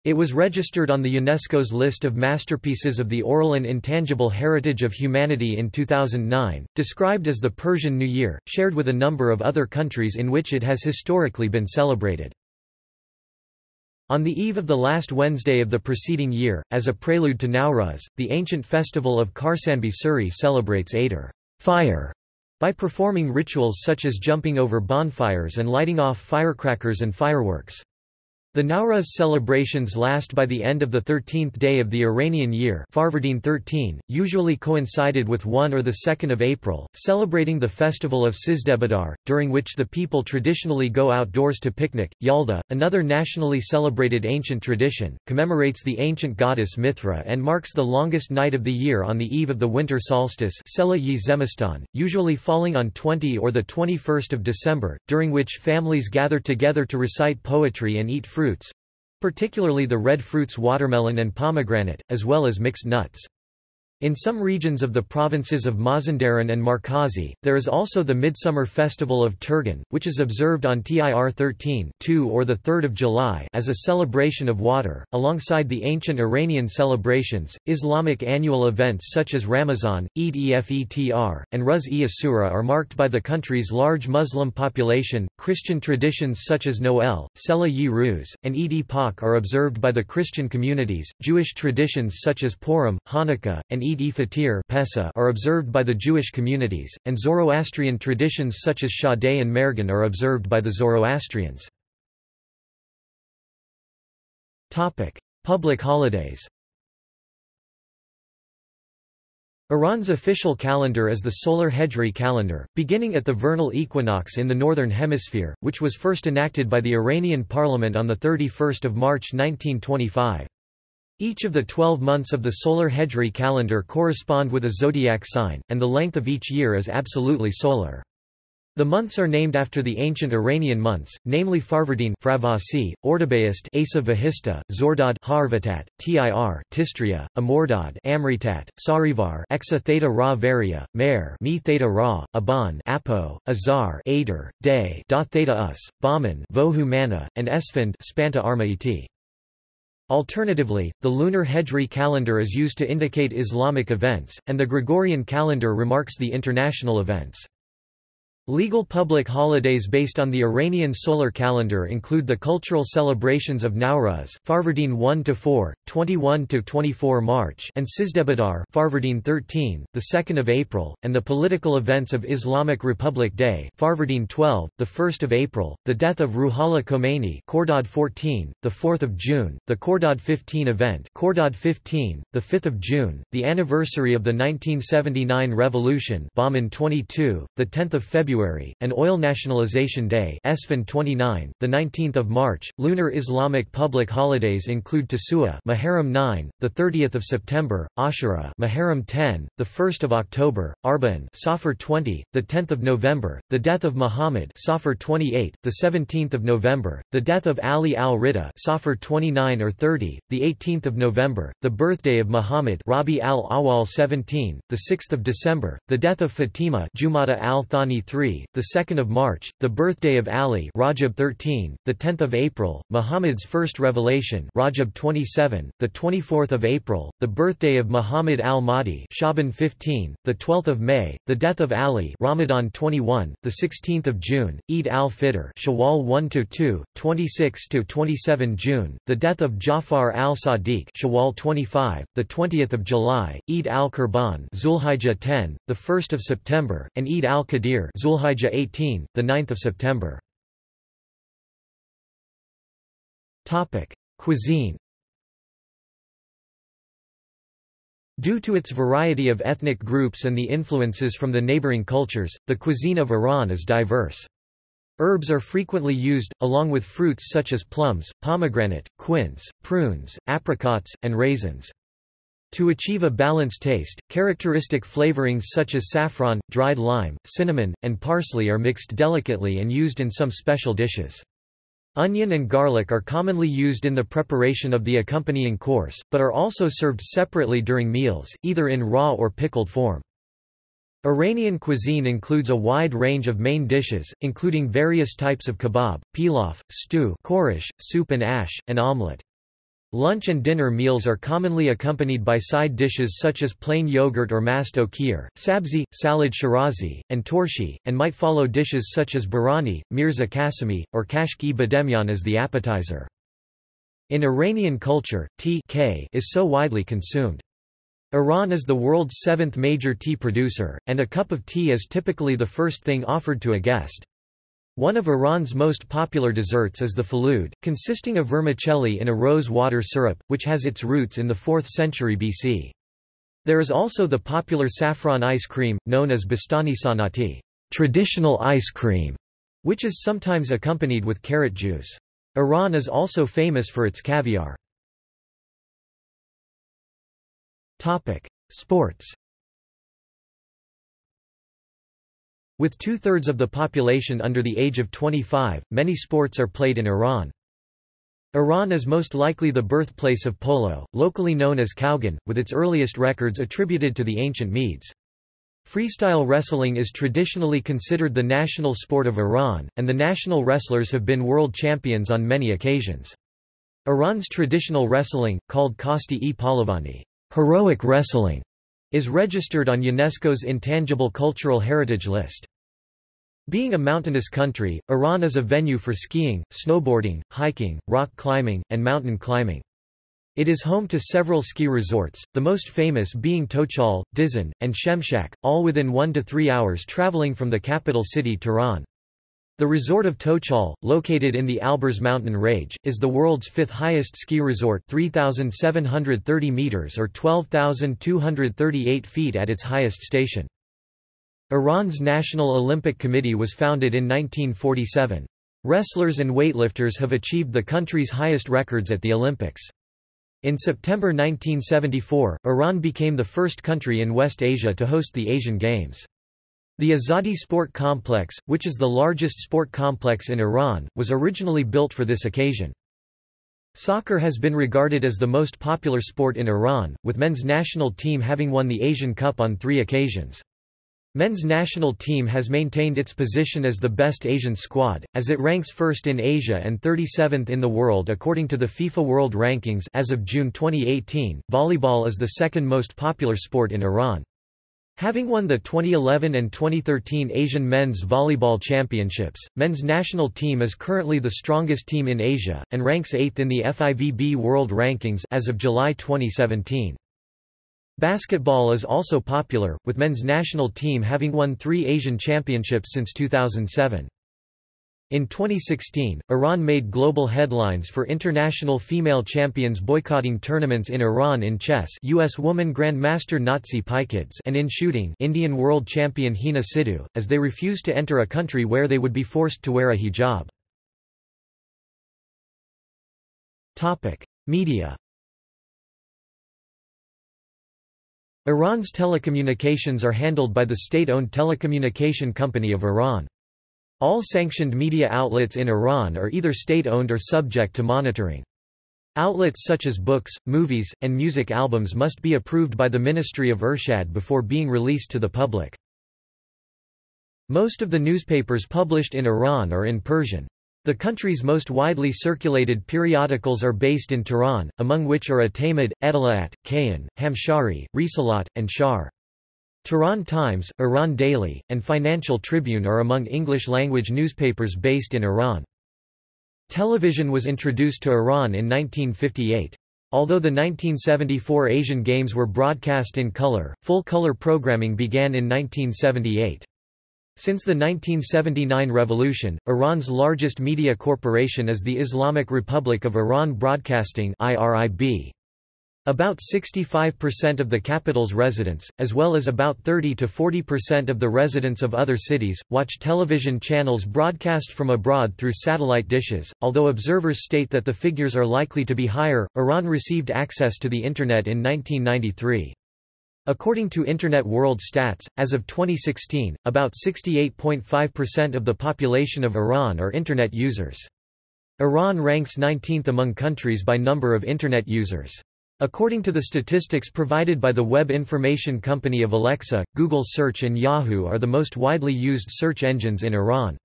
It was registered on the UNESCO's list of masterpieces of the oral and intangible heritage of humanity in 2009, described as the Persian New Year, shared with a number of other countries in which it has historically been celebrated. On the eve of the last Wednesday of the preceding year, as a prelude to Nowruz, the ancient festival of Chaharshanbe Suri celebrates Ader fire by performing rituals such as jumping over bonfires and lighting off firecrackers and fireworks. The Nowruz celebrations last by the end of the 13th day of the Iranian year Farvardin 13, usually coincided with 1 or 2 of April, celebrating the festival of Sizdah Bedar, during which the people traditionally go outdoors to picnic. Yalda, another nationally celebrated ancient tradition, commemorates the ancient goddess Mithra and marks the longest night of the year on the eve of the winter solstice usually falling on 20 or 21 December, during which families gather together to recite poetry and eat fruit fruits particularly the red fruits watermelon and pomegranate, as well as mixed nuts. In some regions of the provinces of Mazandaran and Markazi, there is also the Midsummer Festival of Tirgan, which is observed on Tir 13 2 or 3 July as a celebration of water. Alongside the ancient Iranian celebrations, Islamic annual events such as Ramazan, Eid Efetr, and Ruz e Ashura are marked by the country's large Muslim population. Christian traditions such as Noel, Sela yi Ruz, and Eid Epoch are observed by the Christian communities. Jewish traditions such as Purim, Hanukkah, and Eid Fatir are observed by the Jewish communities, and Zoroastrian traditions such as Sadeh and Mehregan are observed by the Zoroastrians. Public holidays Iran's official calendar is the solar Hejri calendar, beginning at the vernal equinox in the Northern Hemisphere, which was first enacted by the Iranian parliament on 31 March 1925. Each of the twelve months of the solar Hejri calendar correspond with a zodiac sign, and the length of each year is absolutely solar. The months are named after the ancient Iranian months, namely Farvardin Fravasi, Ordibehesht Asa Vahista, Khordad Harvatat, Tir Tistria, Amordad Amritat, Shahrivar Exa Theta Ra Varia, Mehr Mi Theta Ra, Aban Apo, Azar Ader, Day Da Theta Us, Bahman Vohu Mana, and Esfand Spanta Armaiti. Alternatively, the lunar Hejri calendar is used to indicate Islamic events, and the Gregorian calendar remarks the international events. Legal public holidays based on the Iranian solar calendar include the cultural celebrations of Nowruz, Farvardin 1 to 4, 21 to 24 March, and Sizdah Bedar, Farvardin 13, the 2nd of April, and the political events of Islamic Republic Day, Farvardin 12, the 1st of April, the death of Ruhollah Khomeini, Khordad 14, the 4th of June, the Khordad 15 event, Khordad 15, the 5th of June, the anniversary of the 1979 revolution, Bahman 22, the 10th of February February, and Oil Nationalization Day Esfand 29, the 19th of March. Lunar Islamic public holidays include Tasu'a Muharram 9, the 30th of September, Ashura Muharram 10, the 1st of October, Arba'in Safar 20, the 10th of November, the death of Muhammad Safar 28, the 17th of November, the death of Ali al-Rida Safar 29 or 30, the 18th of November, the birthday of Muhammad Rabi al-Awwal 17, the 6th of December, the death of Fatima Jumada al-Thani 3, the 2nd of March, the birthday of Ali Rajab 13, the 10th of April, Muhammad's first revelation Rajab 27, the 24th of April, the birthday of Muhammad al-Mahdi Shaban 15, the 12th of May, the death of Ali Ramadan 21, the 16th of June, Eid al-Fitr Shawwal 1 to 2, 26 to 27 June, the death of Jafar al-Sadiq Shawwal 25, the 20th of July, Eid al-Qurban Zulhijjah 10, the 1st of September, and Eid al-Ghadir Zulhijjah 18, the 9th of September. Topic: Cuisine. Due to its variety of ethnic groups and the influences from the neighboring cultures, the cuisine of Iran is diverse. Herbs are frequently used, along with fruits such as plums, pomegranate, quince, prunes, apricots, and raisins. To achieve a balanced taste, characteristic flavorings such as saffron, dried lime, cinnamon, and parsley are mixed delicately and used in some special dishes. Onion and garlic are commonly used in the preparation of the accompanying course, but are also served separately during meals, either in raw or pickled form. Iranian cuisine includes a wide range of main dishes, including various types of kebab, pilaf, stew khoresh, soup and ash, and omelette. Lunch and dinner meals are commonly accompanied by side dishes such as plain yogurt or mast-o-khiar, sabzi, salad shirazi, and torshi, and might follow dishes such as borani, mirza qasemi, or kashk-e bademjan as the appetizer. In Iranian culture, tea k is so widely consumed. Iran is the world's seventh major tea producer, and a cup of tea is typically the first thing offered to a guest. One of Iran's most popular desserts is the falud, consisting of vermicelli in a rose water syrup, which has its roots in the 4th century BC. There is also the popular saffron ice cream, known as bastani sonnati traditional ice cream, which is sometimes accompanied with carrot juice. Iran is also famous for its caviar. Sports With two-thirds of the population under the age of 25, many sports are played in Iran. Iran is most likely the birthplace of polo, locally known as Chovgan, with its earliest records attributed to the ancient Medes. Freestyle wrestling is traditionally considered the national sport of Iran, and the national wrestlers have been world champions on many occasions. Iran's traditional wrestling, called Koshti-e Pahlavani heroic wrestling, is registered on UNESCO's Intangible Cultural Heritage List. Being a mountainous country, Iran is a venue for skiing, snowboarding, hiking, rock climbing, and mountain climbing. It is home to several ski resorts, the most famous being Tochal, Dizin, and Shemshak, all within one to three hours traveling from the capital city Tehran. The resort of Tochal, located in the Alborz mountain range, is the world's fifth highest ski resort 3,730 meters or 12,238 feet at its highest station. Iran's National Olympic Committee was founded in 1947. Wrestlers and weightlifters have achieved the country's highest records at the Olympics. In September 1974, Iran became the first country in West Asia to host the Asian Games. The Azadi Sport Complex, which is the largest sport complex in Iran, was originally built for this occasion. Soccer has been regarded as the most popular sport in Iran, with men's national team having won the Asian Cup on three occasions. Men's national team has maintained its position as the best Asian squad, as it ranks first in Asia and 37th in the world according to the FIFA World Rankings as of June 2018. Volleyball is the second most popular sport in Iran. Having won the 2011 and 2013 Asian Men's Volleyball Championships, men's national team is currently the strongest team in Asia, and ranks 8th in the FIVB World Rankings as of July 2017. Basketball is also popular, with men's national team having won three Asian championships since 2007. In 2016, Iran made global headlines for international female champions boycotting tournaments in Iran in chess US woman grandmaster Nazi Paikidze and in shooting Indian world champion Hina Sidhu, as they refused to enter a country where they would be forced to wear a hijab. Media Iran's telecommunications are handled by the state-owned telecommunication company of Iran. All sanctioned media outlets in Iran are either state-owned or subject to monitoring. Outlets such as books, movies, and music albums must be approved by the Ministry of Ershad before being released to the public. Most of the newspapers published in Iran are in Persian. The country's most widely circulated periodicals are based in Tehran, among which are Etemad, Ettela'at, Kayhan, Hamshahri, Resalat, and Shargh. Tehran Times, Iran Daily, and Financial Tribune are among English-language newspapers based in Iran. Television was introduced to Iran in 1958. Although the 1974 Asian Games were broadcast in color, full-color programming began in 1978. Since the 1979 revolution, Iran's largest media corporation is the Islamic Republic of Iran Broadcasting IRIB. About 65% of the capital's residents, as well as about 30 to 40% of the residents of other cities, watch television channels broadcast from abroad through satellite dishes. Although observers state that the figures are likely to be higher, Iran received access to the Internet in 1993. According to Internet World Stats, as of 2016, about 68.5% of the population of Iran are Internet users. Iran ranks 19th among countries by number of Internet users. According to the statistics provided by the web information company of Alexa, Google Search and Yahoo are the most widely used search engines in Iran.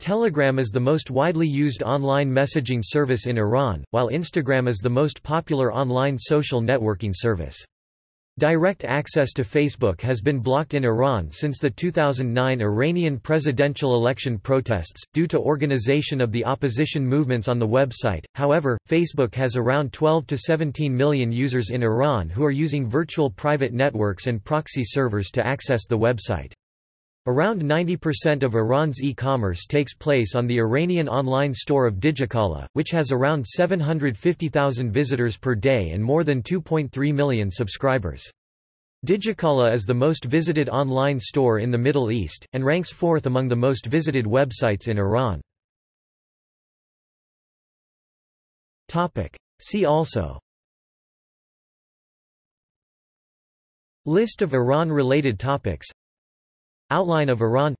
Telegram is the most widely used online messaging service in Iran, while Instagram is the most popular online social networking service. Direct access to Facebook has been blocked in Iran since the 2009 Iranian presidential election protests, due to organization of the opposition movements on the website. However, Facebook has around 12 to 17 million users in Iran who are using virtual private networks and proxy servers to access the website. Around 90% of Iran's e-commerce takes place on the Iranian online store of Digikala, which has around 750,000 visitors per day and more than 2.3 million subscribers. Digikala is the most visited online store in the Middle East, and ranks fourth among the most visited websites in Iran. See also List of Iran-related topics Outline of Iran.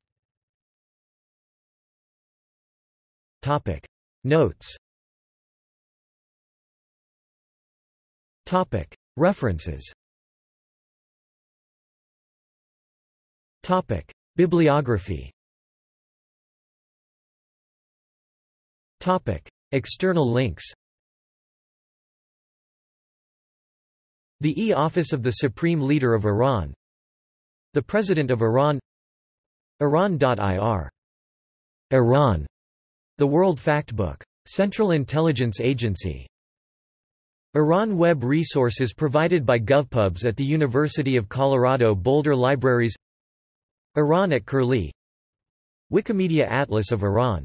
Topic. Notes. Topic. References. Topic. Bibliography. Topic. External links. The E-Office of the Supreme Leader of Iran. The President of Iran Iran.ir. Iran. The World Factbook. Central Intelligence Agency. Iran Web resources provided by GovPubs at the University of Colorado Boulder Libraries Iran at Curlie Wikimedia Atlas of Iran